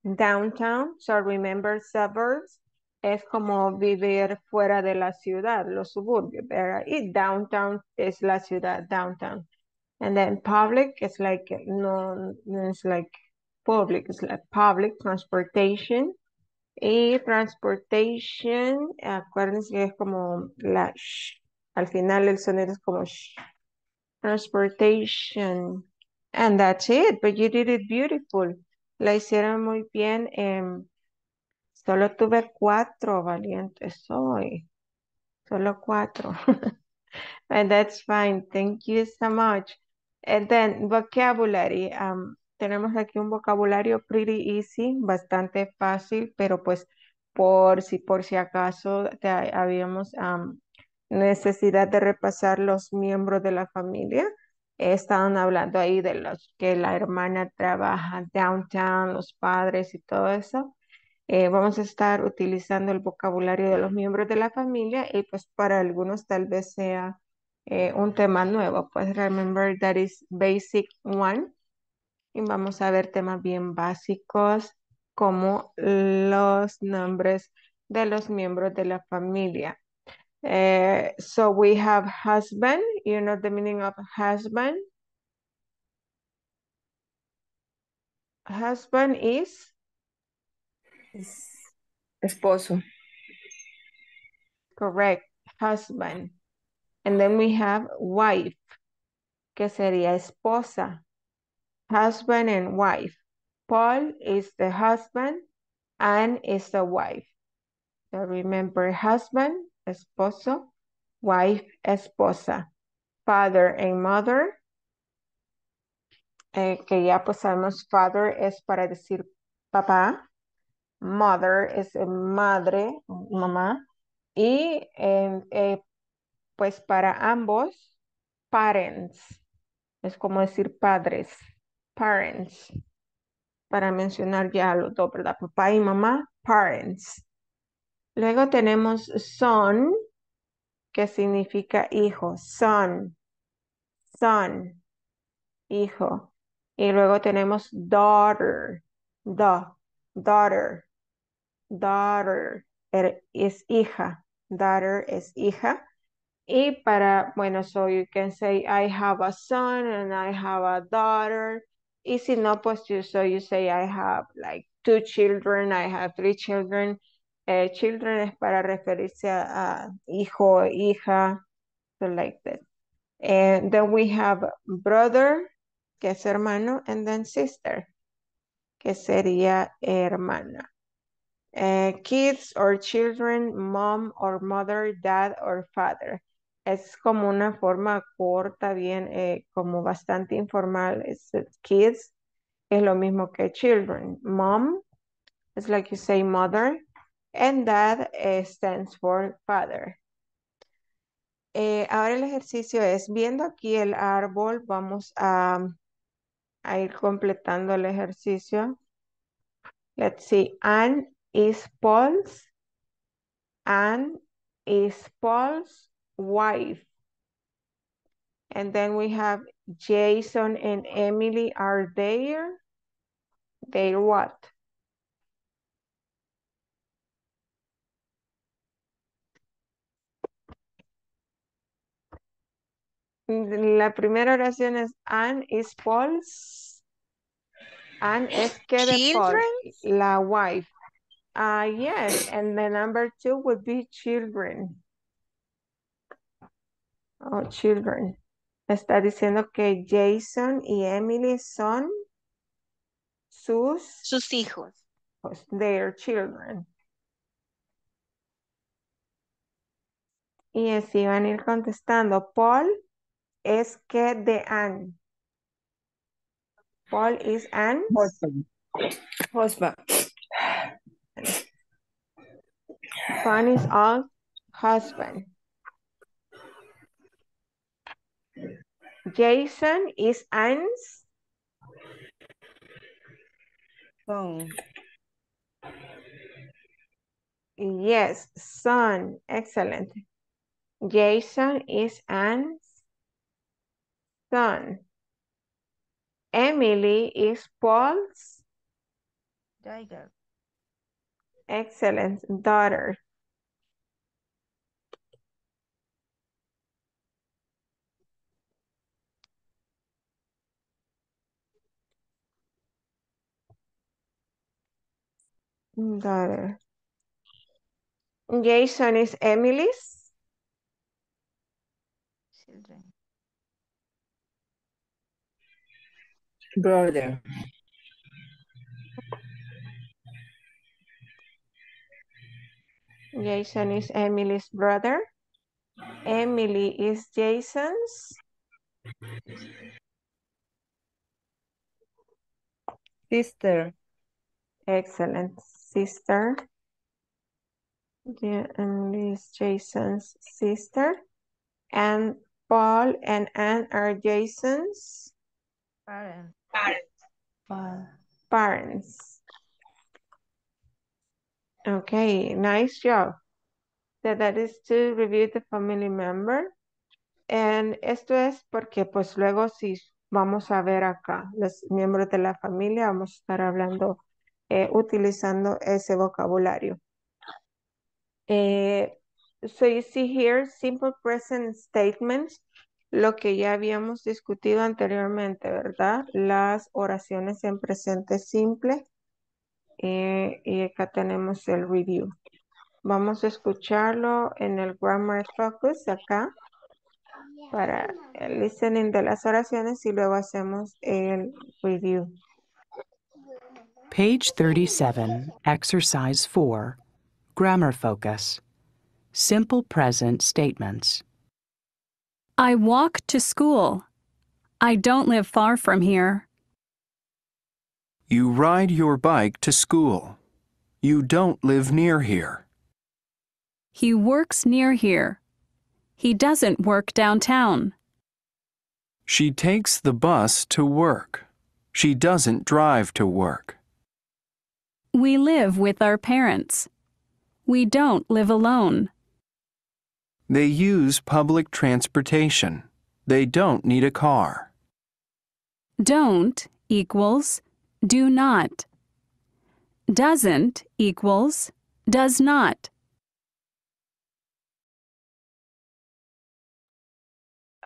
downtown, so remember suburbs es como vivir fuera de la ciudad, los suburbios. Y downtown es la ciudad, downtown. And then public is like, no, es like public, it's like public transportation. Y transportation, acuérdense que es como la sh, al final el sonido es como sh. Transportation. And that's it, but you did it beautiful. La hicieron muy bien. Eh, solo tuve cuatro valientes hoy. Solo cuatro. And that's fine. Thank you so much. And then vocabulary. Um, tenemos aquí un vocabulario pretty easy, bastante fácil, pero pues por si por si acaso te, habíamos um, necesidad de repasar los miembros de la familia. Estaban hablando ahí de los que la hermana trabaja downtown, los padres y todo eso. Eh, vamos a estar utilizando el vocabulario de los miembros de la familia y pues para algunos tal vez sea eh, un tema nuevo. Pues remember that is basic one. Y vamos a ver temas bien básicos como los nombres de los miembros de la familia. Uh, so we have husband. You know the meaning of husband? Husband is? Esposo. Correct. Husband. And then we have wife, que sería esposa. Husband and wife. Paul is the husband, Anne is the wife. So remember husband, esposo, wife, esposa, father and mother, eh, que ya pues sabemos father es para decir papá, mother es madre, mamá, y eh, eh, pues para ambos, parents, es como decir padres, parents, para mencionar ya los dos, ¿verdad? Papá y mamá, parents. Luego tenemos son, que significa hijo, son, son, hijo. Y luego tenemos daughter, da, daughter, daughter, er, es hija, daughter es hija. Y para, bueno, so you can say, I have a son and I have a daughter. Si no, pues so you say, I have like two children, I have three children. Eh, children es para referirse a, a hijo, hija, so like that. And then we have brother, que es hermano, and then sister, que sería hermana. Eh, kids or children, mom or mother, dad or father. Es como una forma corta, bien, eh, como bastante informal. Es, kids es lo mismo que children. Mom is like you say mother. And dad eh, stands for father. Eh, ahora el ejercicio es, viendo aquí el árbol, vamos a, a ir completando el ejercicio. Let's see. Anne is Paul's. Anne is Paul's wife. And then we have Jason and Emily are there. They're what? La primera oración es Anne is Paul's. Anne es que de Paul, la wife. Ah, yes, and the number two would be children. Oh, children. Está diciendo que Jason y Emily son sus... Sus hijos. Their children. Y así van a ir contestando. Paul es que de Anne. Paul is Anne. Husband. Husband. Juan is all husband. Jason is Anne's Son. Yes, son. Excellent. Jason is Anne's son. Emily is Paul's daughter. excellent daughter. Daughter. Jason is Emily's. Children. Brother. Jason is Emily's brother. Emily is Jason's. Sister. Excellent. Sister. Yeah, Emily is Jason's sister. And Paul and Anne are Jason's Parent. Pa- parents. Okay, nice job. So that is to review the family member. And esto es porque pues luego si vamos a ver acá los miembros de la familia, vamos a estar hablando, eh, utilizando ese vocabulario. Eh, so you see here, simple present statements, lo que ya habíamos discutido anteriormente, ¿verdad? Las oraciones en presente simple. Eh, y acá tenemos el review. Vamos a escucharlo en el Grammar Focus acá para el listening de las oraciones y luego hacemos el review. Page 37, Exercise 4, Grammar Focus. Simple present statements. I walk to school. I don't live far from here. You ride your bike to school. You don't live near here. He works near here. He doesn't work downtown. She takes the bus to work. She doesn't drive to work. We live with our parents. We don't live alone. They use public transportation. They don't need a car. Don't equals do not. Doesn't equals does not.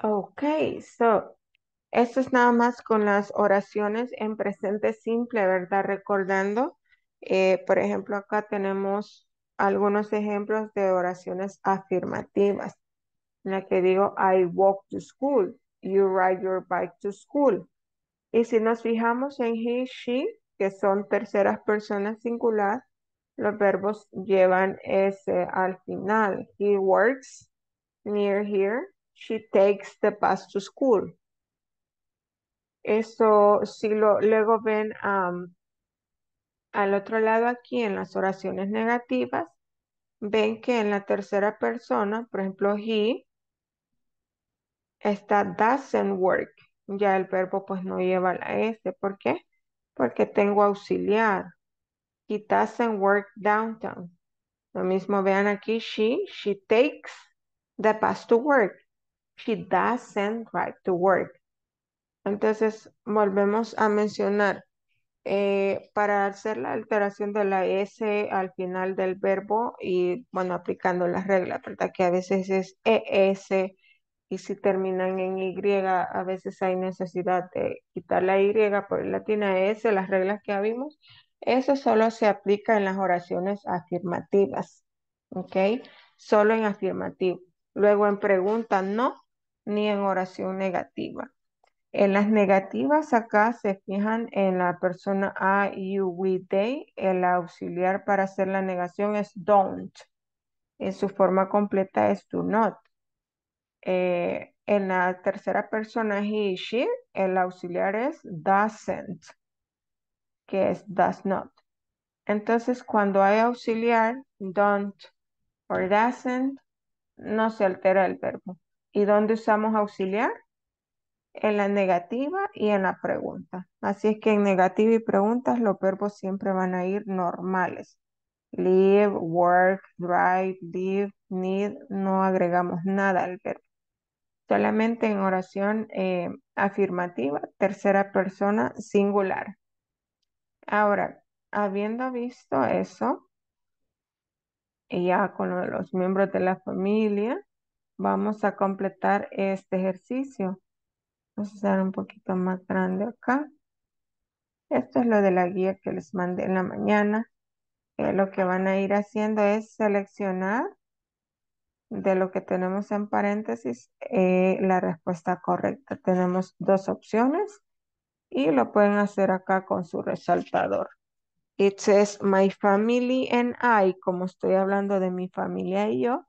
Ok, so, esto es nada más con las oraciones en presente simple, ¿verdad? Recordando, eh, por ejemplo, acá tenemos algunos ejemplos de oraciones afirmativas. En la que digo, I walk to school. You ride your bike to school. Y si nos fijamos en he, she, que son terceras personas singular, los verbos llevan ese al final. He works near here. She takes the bus to school. Eso, si lo luego ven am, al otro lado aquí en las oraciones negativas, ven que en la tercera persona, por ejemplo, he, está doesn't work. Ya el verbo pues no lleva la S. ¿Por qué? Porque tengo auxiliar. He doesn't work downtown. Lo mismo vean aquí, she, she takes the bus to work. She doesn't drive to work. Entonces, volvemos a mencionar, eh, para hacer la alteración de la S al final del verbo y, bueno, aplicando las reglas, ¿verdad? Que a veces es ES y si terminan en Y, a veces hay necesidad de quitar la Y por el latina S, las reglas que vimos. Eso solo se aplica en las oraciones afirmativas, ¿ok? Solo en afirmativo. Luego en pregunta no, ni en oración negativa. En las negativas acá se fijan en la persona I, you, we, they. El auxiliar para hacer la negación es don't. En su forma completa es do not. Eh, en la tercera persona he, she, el auxiliar es doesn't, que es does not. Entonces, cuando hay auxiliar, don't or doesn't, no se altera el verbo. ¿Y dónde usamos auxiliar? En la negativa y en la pregunta. Así es que en negativa y preguntas los verbos siempre van a ir normales. Live, work, drive, live, need, no agregamos nada al verbo. Solamente en oración eh, afirmativa, tercera persona singular. Ahora, habiendo visto eso, y ya con los miembros de la familia, vamos a completar este ejercicio. Hacer un poquito más grande acá. Esto es lo de la guía que les mandé en la mañana. Eh, lo que van a ir haciendo es seleccionar de lo que tenemos en paréntesis eh, la respuesta correcta. Tenemos dos opciones y lo pueden hacer acá con su resaltador. It says my family and I, como estoy hablando de mi familia y yo,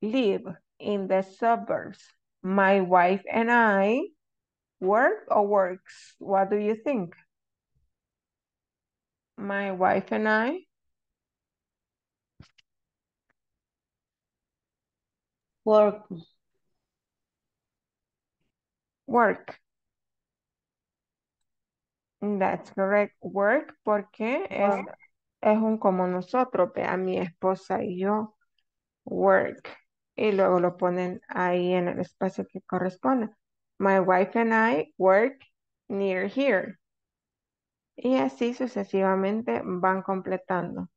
live in the suburbs. My wife and I work or works. What do you think? My wife and I Work. work. That's correct. Work porque es, es un como nosotros, a mi esposa y yo. Work. Y luego lo ponen ahí en el espacio que corresponde. My wife and I work near here. Y así sucesivamente van completando.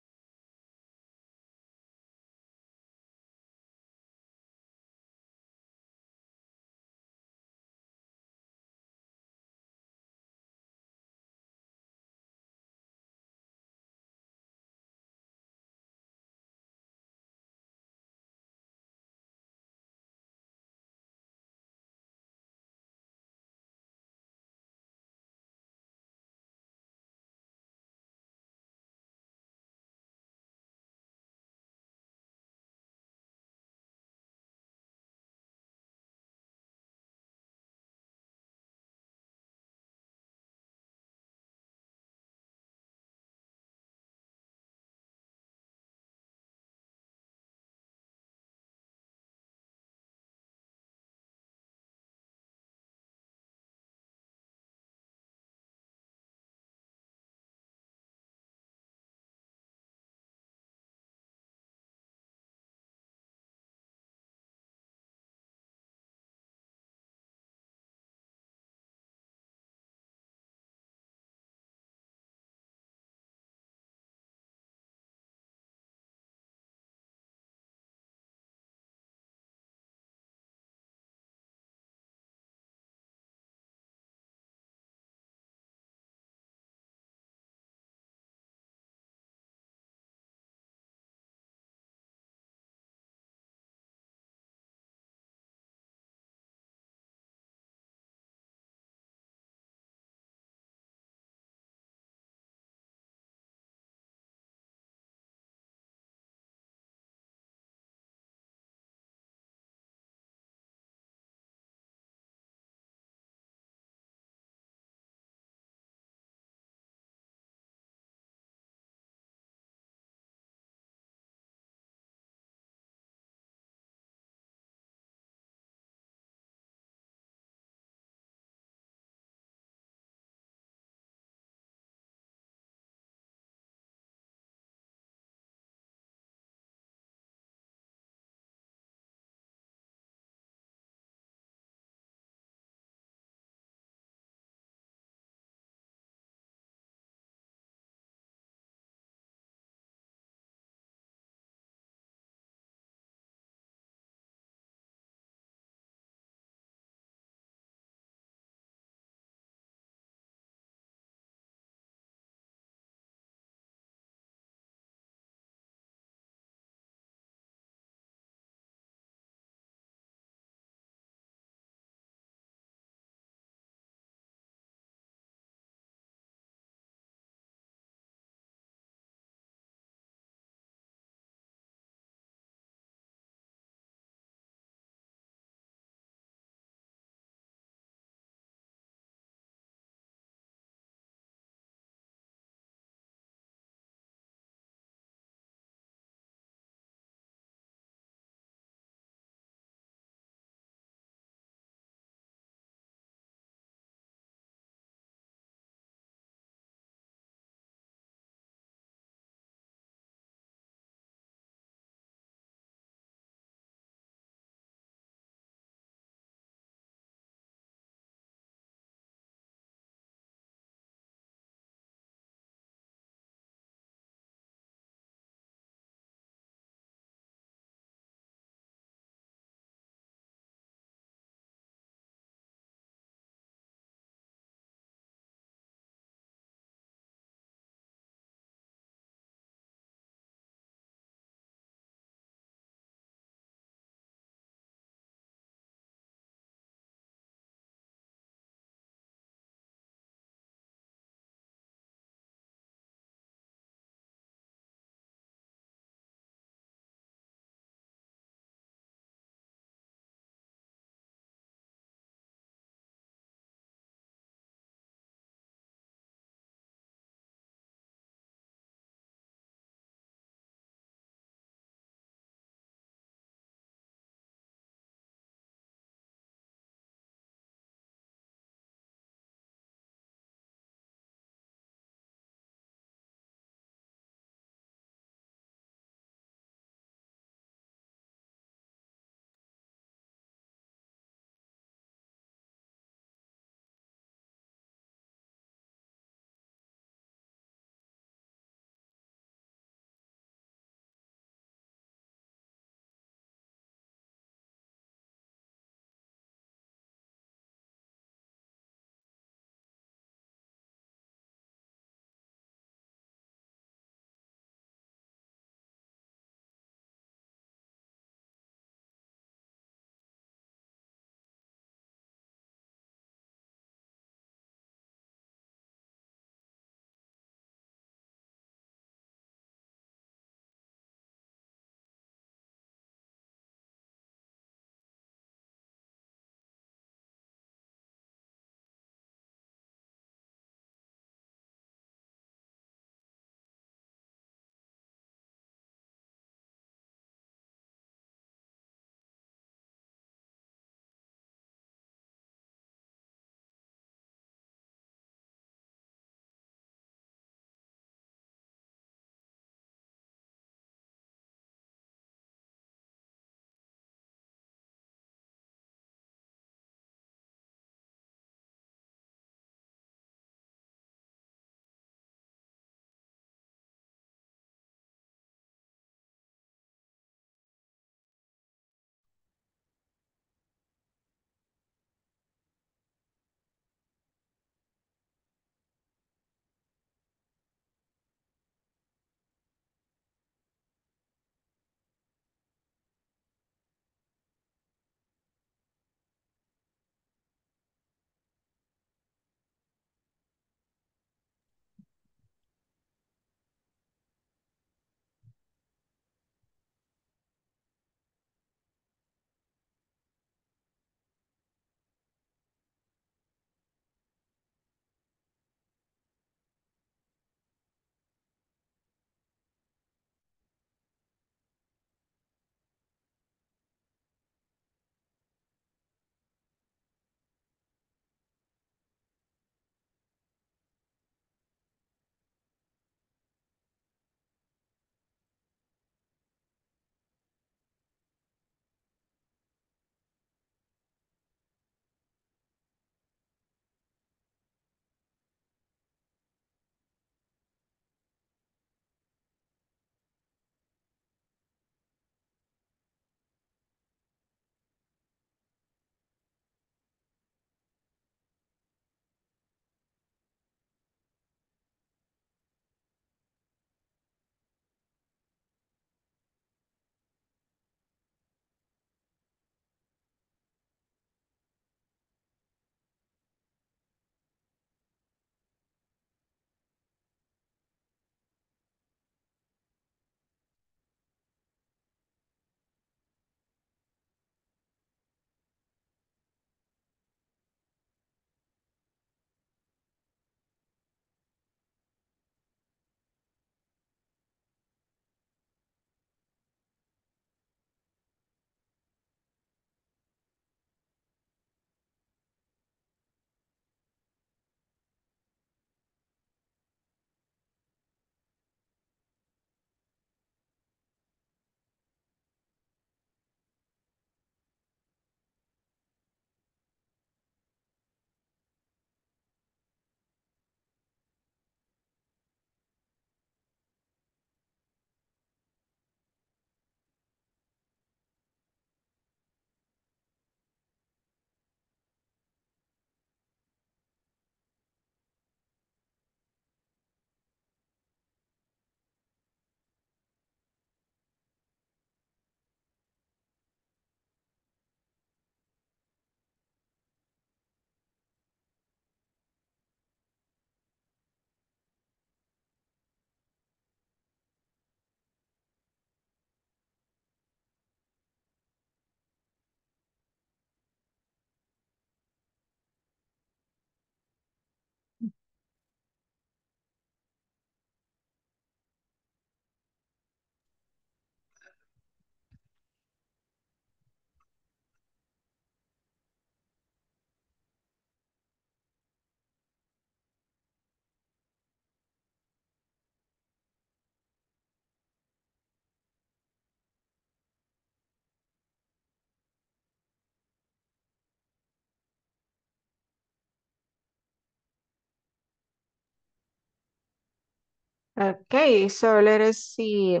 Okay, so let us see.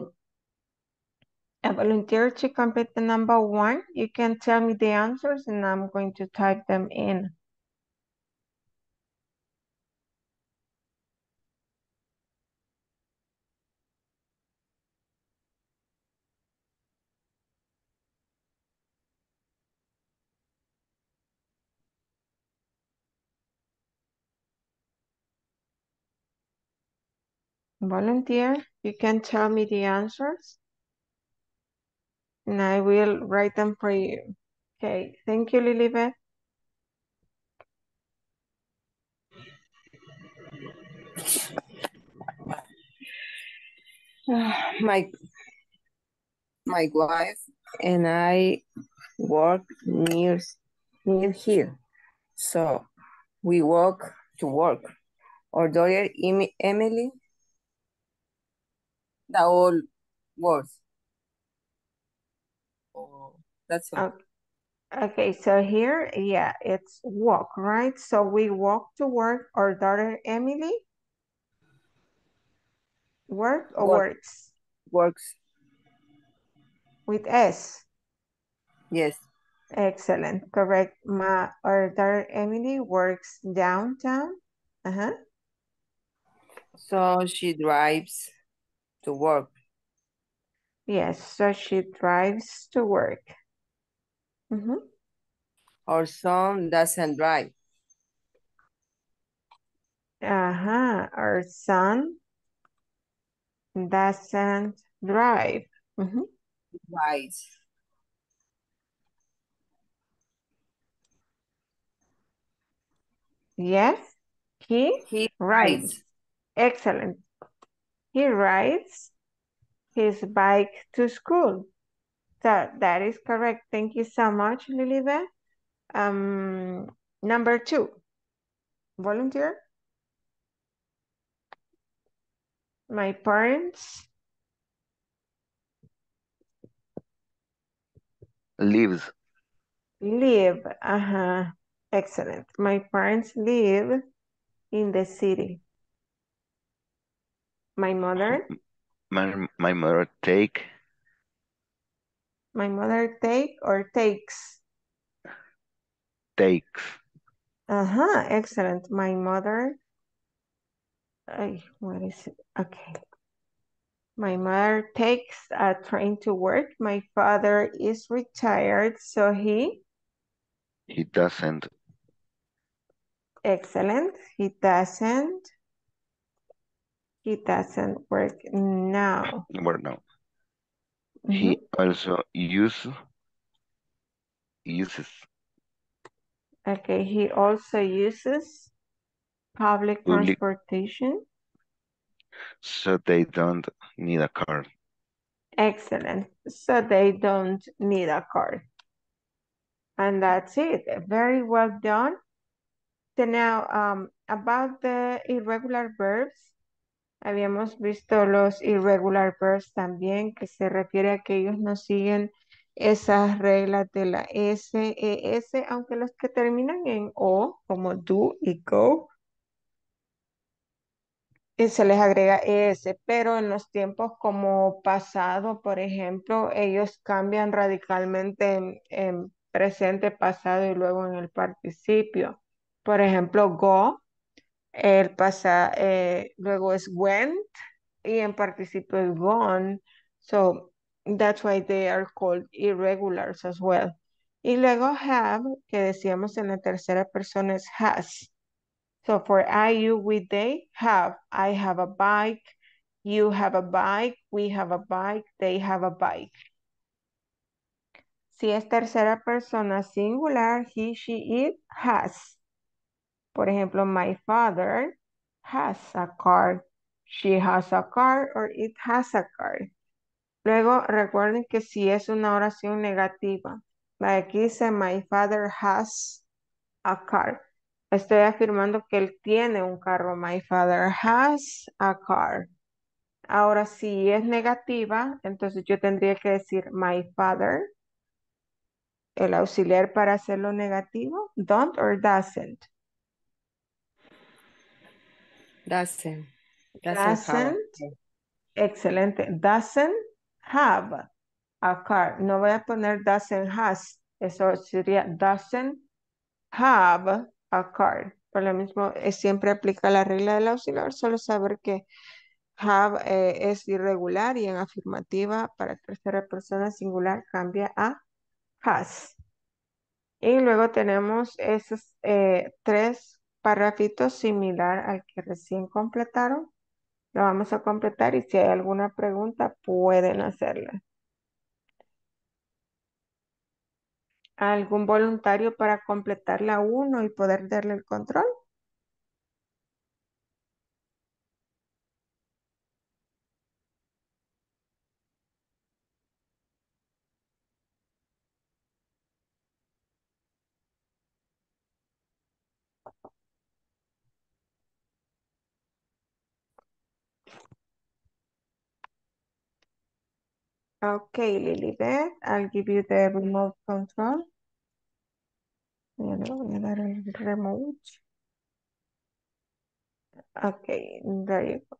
A volunteer to complete the number one. You can tell me the answers and I'm going to type them in. Volunteer, you can tell me the answers and I will write them for you. Okay, thank you, Lilibet. My my wife and I work near near here, so we walk to work. Our daughter Em- Emily, the old words. Oh, that's all. Okay. Okay, so here, yeah, it's walk, right? So we walk to work. Our daughter Emily work or Work. works Works. with S. Yes. Excellent, correct. My our daughter Emily works downtown. Uh-huh. So she drives to work. Yes, so she drives to work. Mhm. Our son doesn't drive. Uh-huh. Our son doesn't drive. Mhm. Right. Yes, he He rides. rides. Excellent. He rides his bike to school. So that is correct. Thank you so much, Lilibet. Um, number two, volunteer. My parents Lives. live. Uh-huh. Excellent. My parents live in the city. My mother, My, my mother take my mother take or takes. takes. Uh-huh. Excellent. My mother. Ay, what is it? Okay. My mother takes a train to work. My father is retired, so he, He doesn't. excellent. He doesn't, he doesn't work now. Well, no. Mhm. He also use uses Okay, he also uses public Public. transportation. so they don't need a car. Excellent. So they don't need a car. And that's it. Very well done. So now, um, about the irregular verbs, habíamos visto los irregular verbs también, que se refiere a que ellos no siguen esas reglas de la S, E, S, aunque los que terminan en O, como do y go, y se les agrega ES, pero en los tiempos como pasado, por ejemplo, ellos cambian radicalmente en, en presente, pasado y luego en el participio. Por ejemplo, go, el pasa, eh, luego es went y en participio es gone. So that's why they are called irregulars as well. Y luego have, que decíamos en la tercera persona es has. So for I, you, we, they have. I have a bike. You have a bike. We have a bike. They have a bike. Si es tercera persona singular, he, she, it has. Por ejemplo, my father has a car. She has a car or it has a car. Luego, recuerden que si es una oración negativa, aquí dice my father has a car. Estoy afirmando que él tiene un carro. My father has a car. Ahora, si es negativa, entonces yo tendría que decir my father. El auxiliar para hacerlo negativo, don't or doesn't. Doesn't. Doesn't excelente. Doesn't have a car. No voy a poner doesn't has. Eso sería doesn't have a car. Por lo mismo, eh, siempre aplica la regla del auxiliar, solo saber que have eh, es irregular y en afirmativa para tercera persona singular cambia a has. Y luego tenemos esos eh, tres parrafitos similar al que recién completaron. Lo vamos a completar y si hay alguna pregunta pueden hacerla. ¿Algún voluntario para completar la 1 y poder darle el control? Okay, Lilibet, I'll give you the remote control. Le voy a dar el remote. Okay, there you go.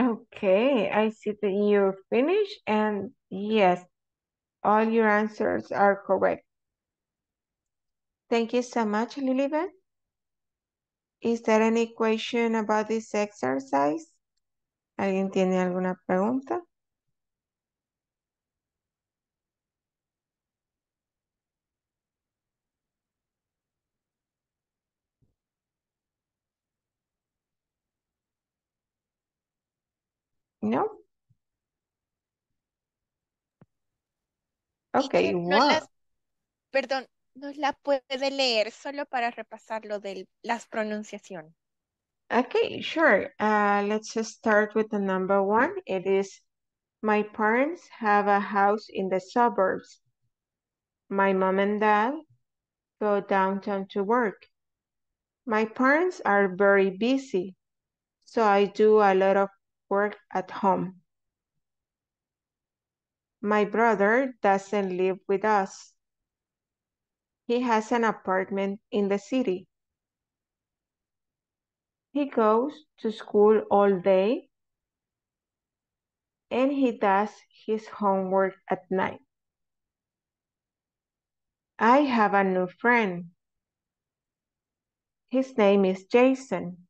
Okay, I see that you're finished and yes, all your answers are correct. Thank you so much, Lilibet. Is there any question about this exercise? ¿Alguien tiene alguna pregunta? No? Okay, Teacher, no wow. las, perdón, nos la puede leer solo para repasar lo de las pronunciaciones. Okay, sure. Uh, let's just start with the number one. It is, my parents have a house in the suburbs. My mom and dad go downtown to work. My parents are very busy, so I do a lot of work at home. My brother doesn't live with us. He has an apartment in the city. He goes to school all day and he does his homework at night. I have a new friend. His name is Jason.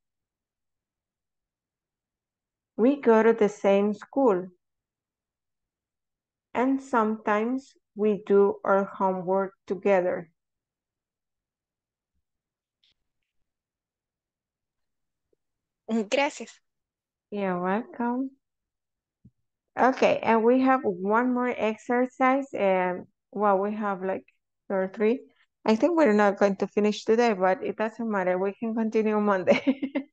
We go to the same school. And sometimes we do our homework together. Gracias. You're welcome. Okay, and we have one more exercise. And well, we have like two or three. I think we're not going to finish today, but it doesn't matter. We can continue Monday.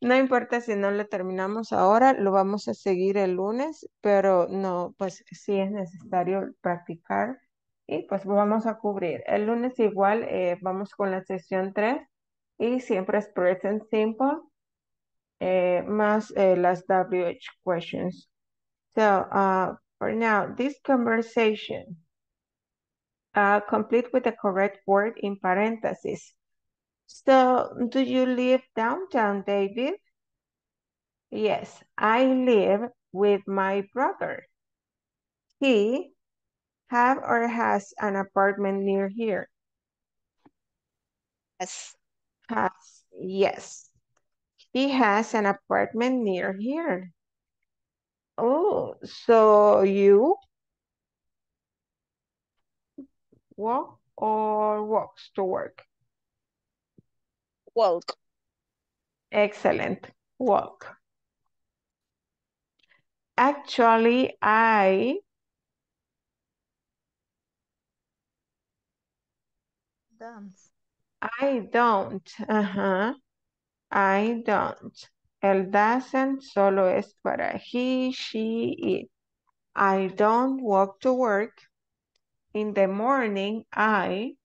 No importa si no lo terminamos ahora, lo vamos a seguir el lunes, pero no, pues sí es necesario practicar y pues vamos a cubrir. El lunes igual eh, vamos con la sesión 3 y siempre es present simple eh, más eh, las WH questions. So, uh, for now, this conversation, uh, complete with the correct word in parentheses. So, do you live downtown, David? Yes, I live with my brother. He have or has an apartment near here. Yes. Has, yes. He has an apartment near here. Oh, so you walk or walks to work? Walk. Excellent. Walk. Actually, I Dance. I don't. Uh-huh. I don't. El doesn't solo es para he, she, it. I don't walk to work. In the morning, I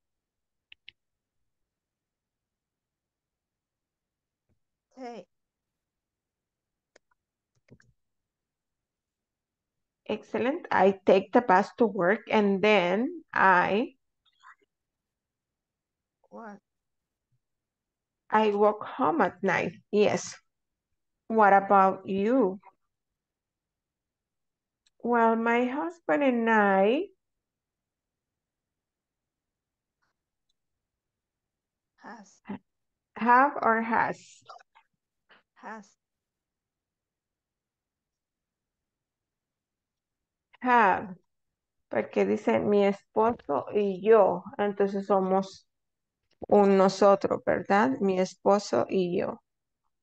Take. excellent. I take the bus to work and then I What? I walk home at night. Yes. What about you? Well, my husband and I Has. have or has Has. have, porque dicen mi esposo y yo, entonces somos un nosotros, ¿verdad? Mi esposo y yo.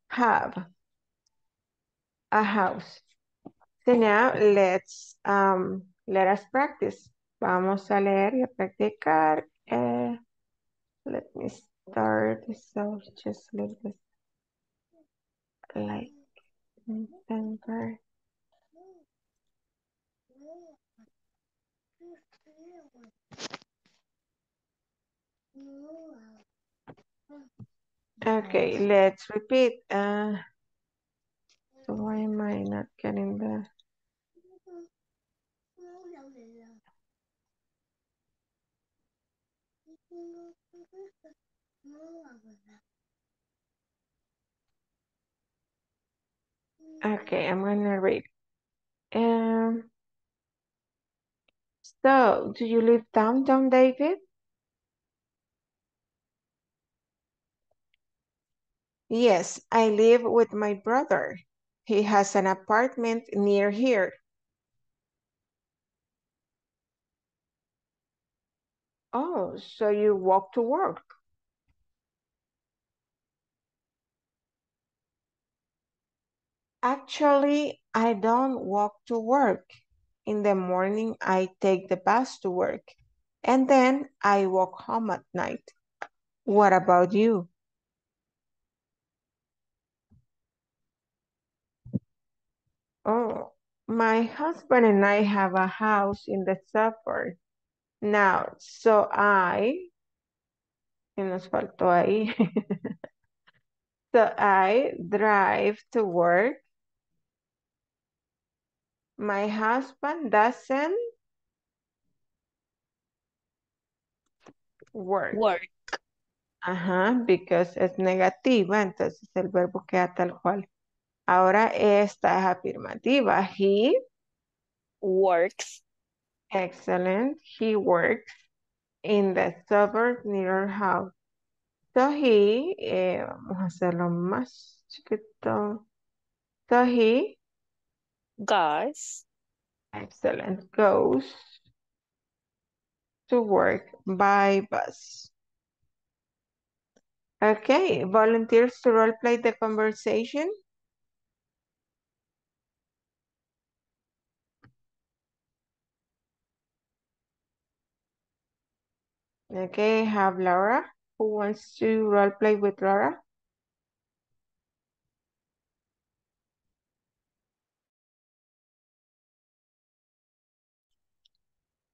Have a house. So now let's um, let us practice. Vamos a leer y a practicar. Eh, let me start. So just leave this like in. Okay, let's repeat. Uh, so why am I not getting the... Okay, I'm gonna read. Um, so, do you live downtown, David? Yes, I live with my brother. He has an apartment near here. Oh, so you walk to work? Actually, I don't walk to work. In the morning, I take the bus to work, and then I walk home at night. What about you? Oh, my husband and I have a house in the suburb. Now, so I, nos faltó ahí. so I drive to work. My husband doesn't work. Work. Ajá, because es negativa, entonces el verbo queda tal cual. Ahora esta es afirmativa. He works. Excellent. He works in the suburb near our house. So he, eh, vamos a hacerlo más chiquito. So he Goes. Excellent. Goes to work by bus. Okay, volunteers to role play the conversation. Okay, have Laura. Who wants to role play with Laura?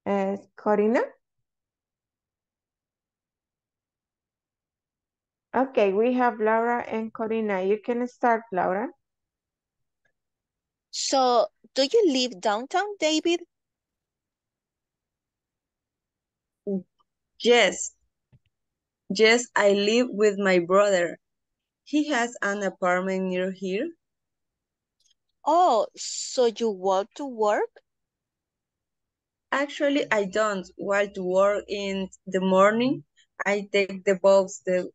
Uh, Corina? Okay, we have Laura and Corina. You can start, Laura. So, do you live downtown, David? Yes. Yes, I live with my brother. He has an apartment near here. Oh, so you walk to work? Actually, I don't walk to work in the morning. I take the bus the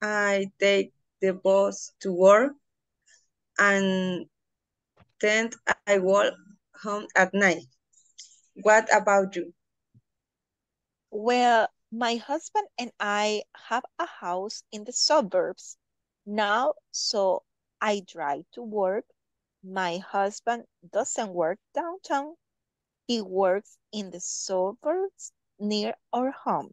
I take the bus to work and then I walk home at night. What about you? Well, my husband and I have a house in the suburbs now, so I drive to work. My husband doesn't work downtown. He works in the suburbs near our home.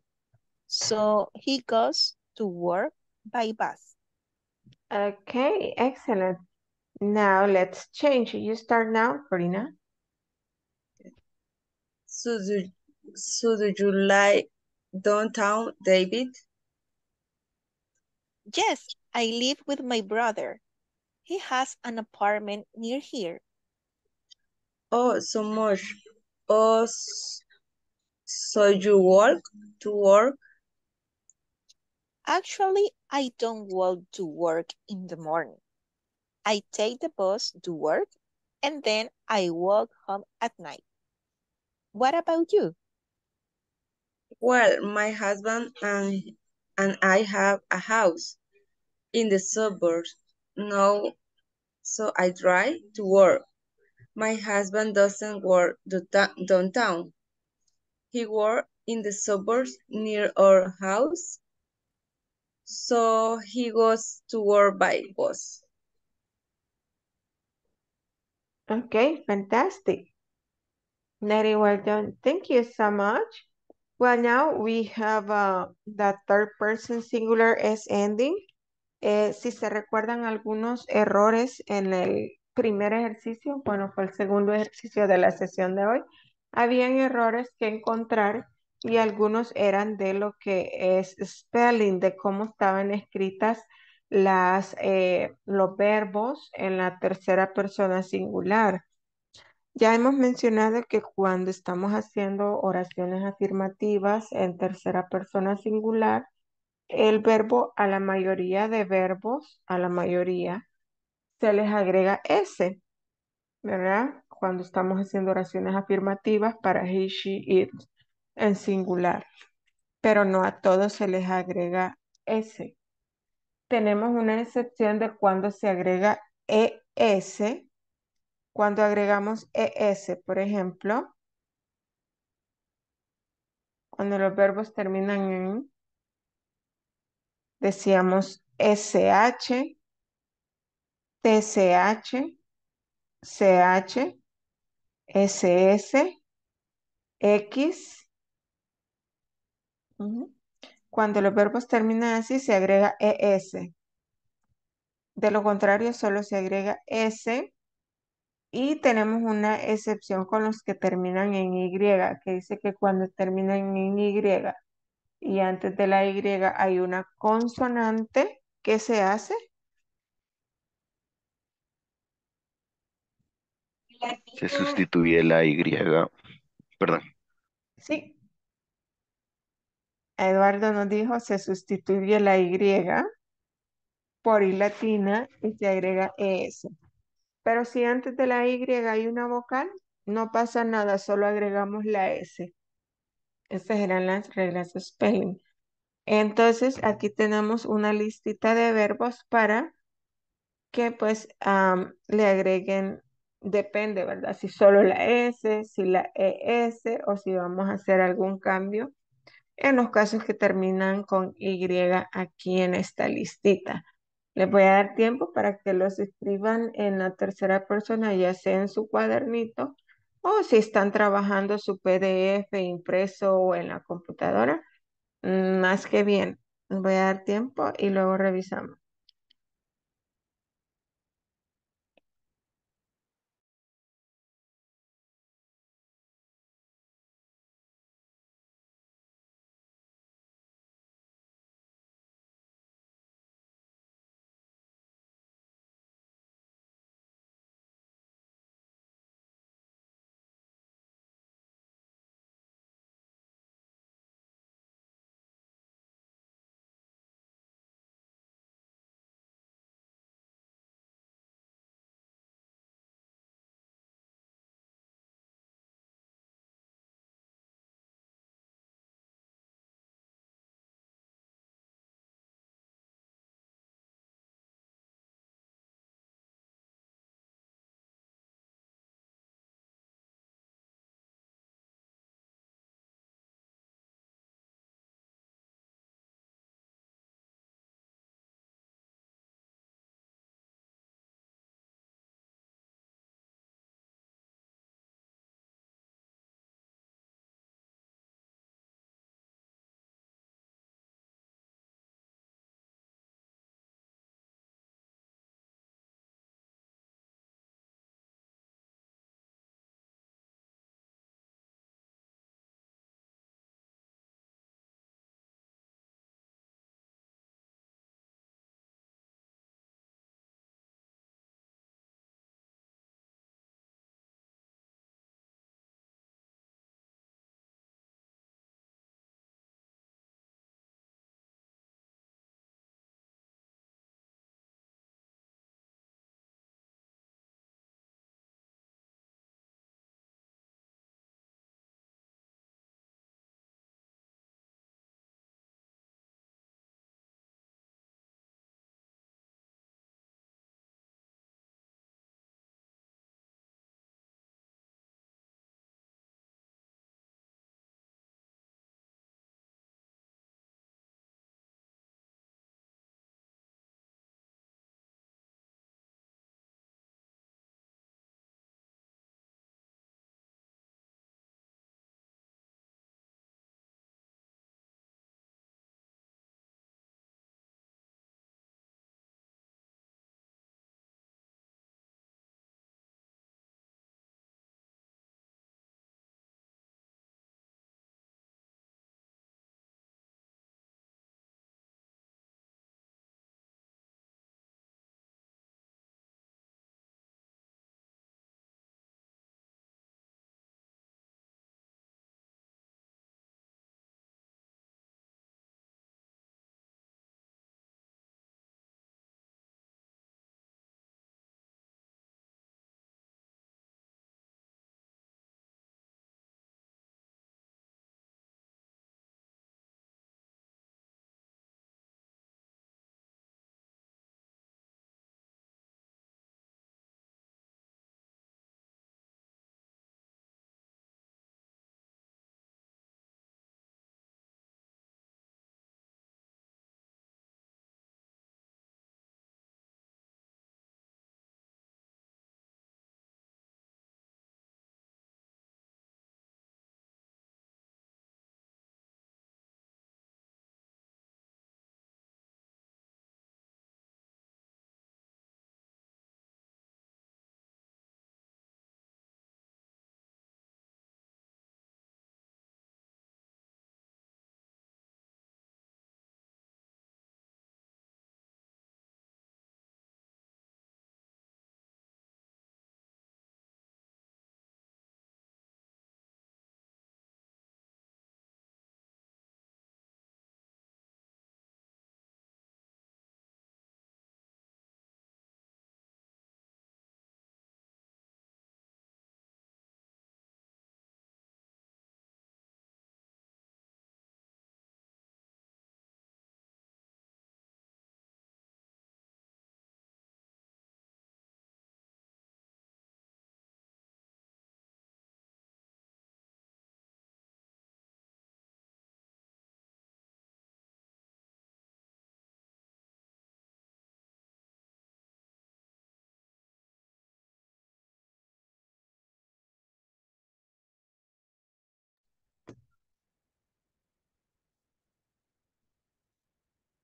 So he goes to work by bus. Okay, excellent. Now let's change. You start now, Corina. So do, so do you like downtown, David? Yes, I live with my brother. He has an apartment near here. Oh, so much. Oh, so you walk to work? Actually, I don't walk to work in the morning. I take the bus to work and then I walk home at night. What about you? Well, my husband and, and I have a house in the suburbs. No, so I drive to work. My husband doesn't work downtown. He works in the suburbs near our house. So he goes to work by bus. Okay, fantastic. Very well done. Thank you so much. Well, now we have uh, the third person singular is ending. Eh, si se recuerdan algunos errores en el primer ejercicio, bueno, fue el segundo ejercicio de la sesión de hoy, habían errores que encontrar y algunos eran de lo que es spelling, de cómo estaban escritas las, eh, los verbos en la tercera persona singular. Ya hemos mencionado que cuando estamos haciendo oraciones afirmativas en tercera persona singular, el verbo a la mayoría de verbos, a la mayoría, se les agrega S, ¿verdad? Cuando estamos haciendo oraciones afirmativas para he, she, it en singular. Pero no a todos se les agrega S. Tenemos una excepción de cuando se agrega ES. Cuando agregamos ES, por ejemplo, cuando los verbos terminan en, decíamos SH, TCH, CH, SS, X. Cuando los verbos terminan así, se agrega ES. De lo contrario, solo se agrega S. Y tenemos una excepción con los que terminan en Y, que dice que cuando terminan en Y y antes de la Y hay una consonante, ¿qué se hace? Se sustituye la Y. Perdón. Sí. Eduardo nos dijo, se sustituye la Y por I latina y se agrega ES. Pero si antes de la Y hay una vocal, no pasa nada, solo agregamos la S. Estas eran las reglas de spelling. Entonces, aquí tenemos una listita de verbos para que pues le agreguen, depende, ¿verdad? Si solo la S, si la ES o si vamos a hacer algún cambio en los casos que terminan con Y aquí en esta listita. Les voy a dar tiempo para que los escriban en la tercera persona, ya sea en su cuadernito o si están trabajando su PDF impreso o en la computadora. mm, Más que bien, les voy a dar tiempo y luego revisamos.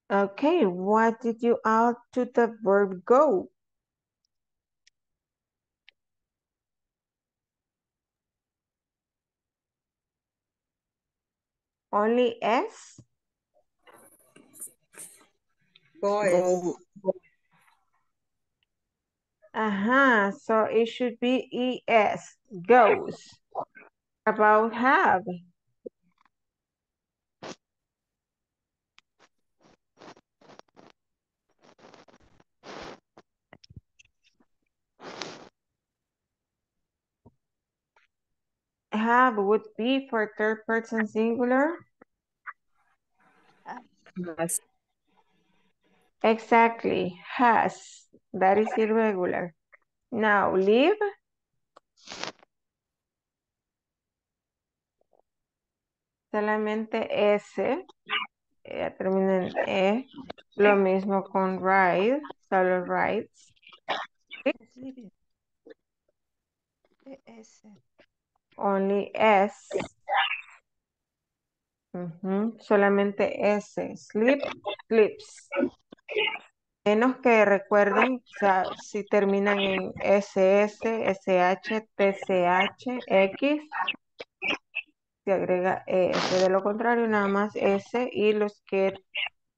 Okay, what did you add to the verb go? Only S? Goes. Uh-huh, so it should be ES, goes. About have. Have would be for third person singular. Has. Exactly, has. That is irregular. Now, live. Solamente S. Ya termina en E. Lo mismo con ride. Solo rides. ES. Only S. Ujú, Solamente S. Sleep, sleeps. Menos que recuerden, o sea, si terminan en SS, SH, TCH, X, se agrega ES. De lo contrario, nada más S y los que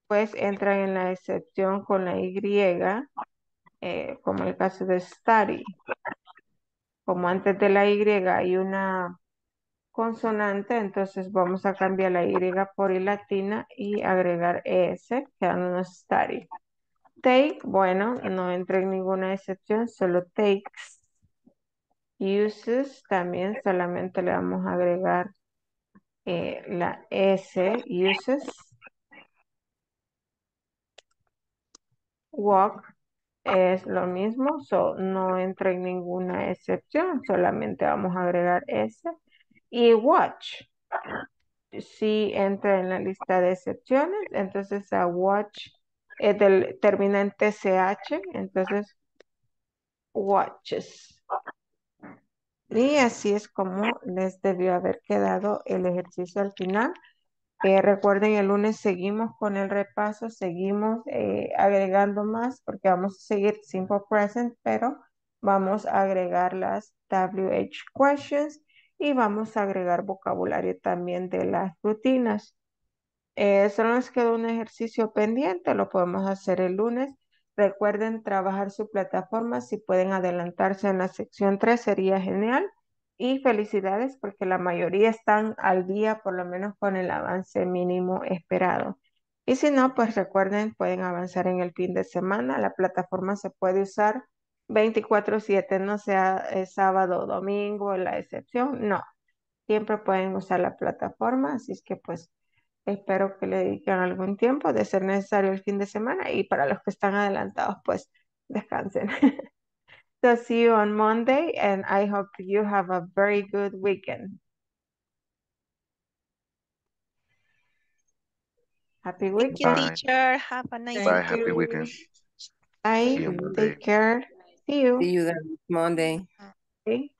pues entran en la excepción con la Y, eh, como el caso de study. Como antes de la Y hay una consonante, entonces vamos a cambiar la Y por I latina y agregar ES, quedándonos study. Take, bueno, no entra en ninguna excepción, solo takes. Uses, también solamente le vamos a agregar eh, la S, uses. Walk es lo mismo, so no entra en ninguna excepción, solamente vamos a agregar S. Y watch, sí entra en la lista de excepciones, entonces a watch es del, termina en TCH, entonces watches. Y así es como les debió haber quedado el ejercicio al final. Eh, recuerden, el lunes seguimos con el repaso, seguimos eh, agregando más porque vamos a seguir simple present, pero vamos a agregar las WH questions y vamos a agregar vocabulario también de las rutinas. Eh, solo nos quedó un ejercicio pendiente, lo podemos hacer el lunes. Recuerden trabajar su plataforma, si pueden adelantarse en la sección 3 sería genial. Y felicidades porque la mayoría están al día, por lo menos con el avance mínimo esperado. Y si no, pues recuerden, pueden avanzar en el fin de semana. La plataforma se puede usar 24/7, no sea eh, sábado o domingo, la excepción, no. Siempre pueden usar la plataforma, así es que pues espero que le dediquen algún tiempo, de ser necesario el fin de semana y para los que están adelantados, pues descansen. so see you on Monday and I hope you have a very good weekend. Happy Thank weekend. you, teacher. Have a nice Bye. Happy weekend. Bye. See you Take care. See you. See you then Monday. Okay.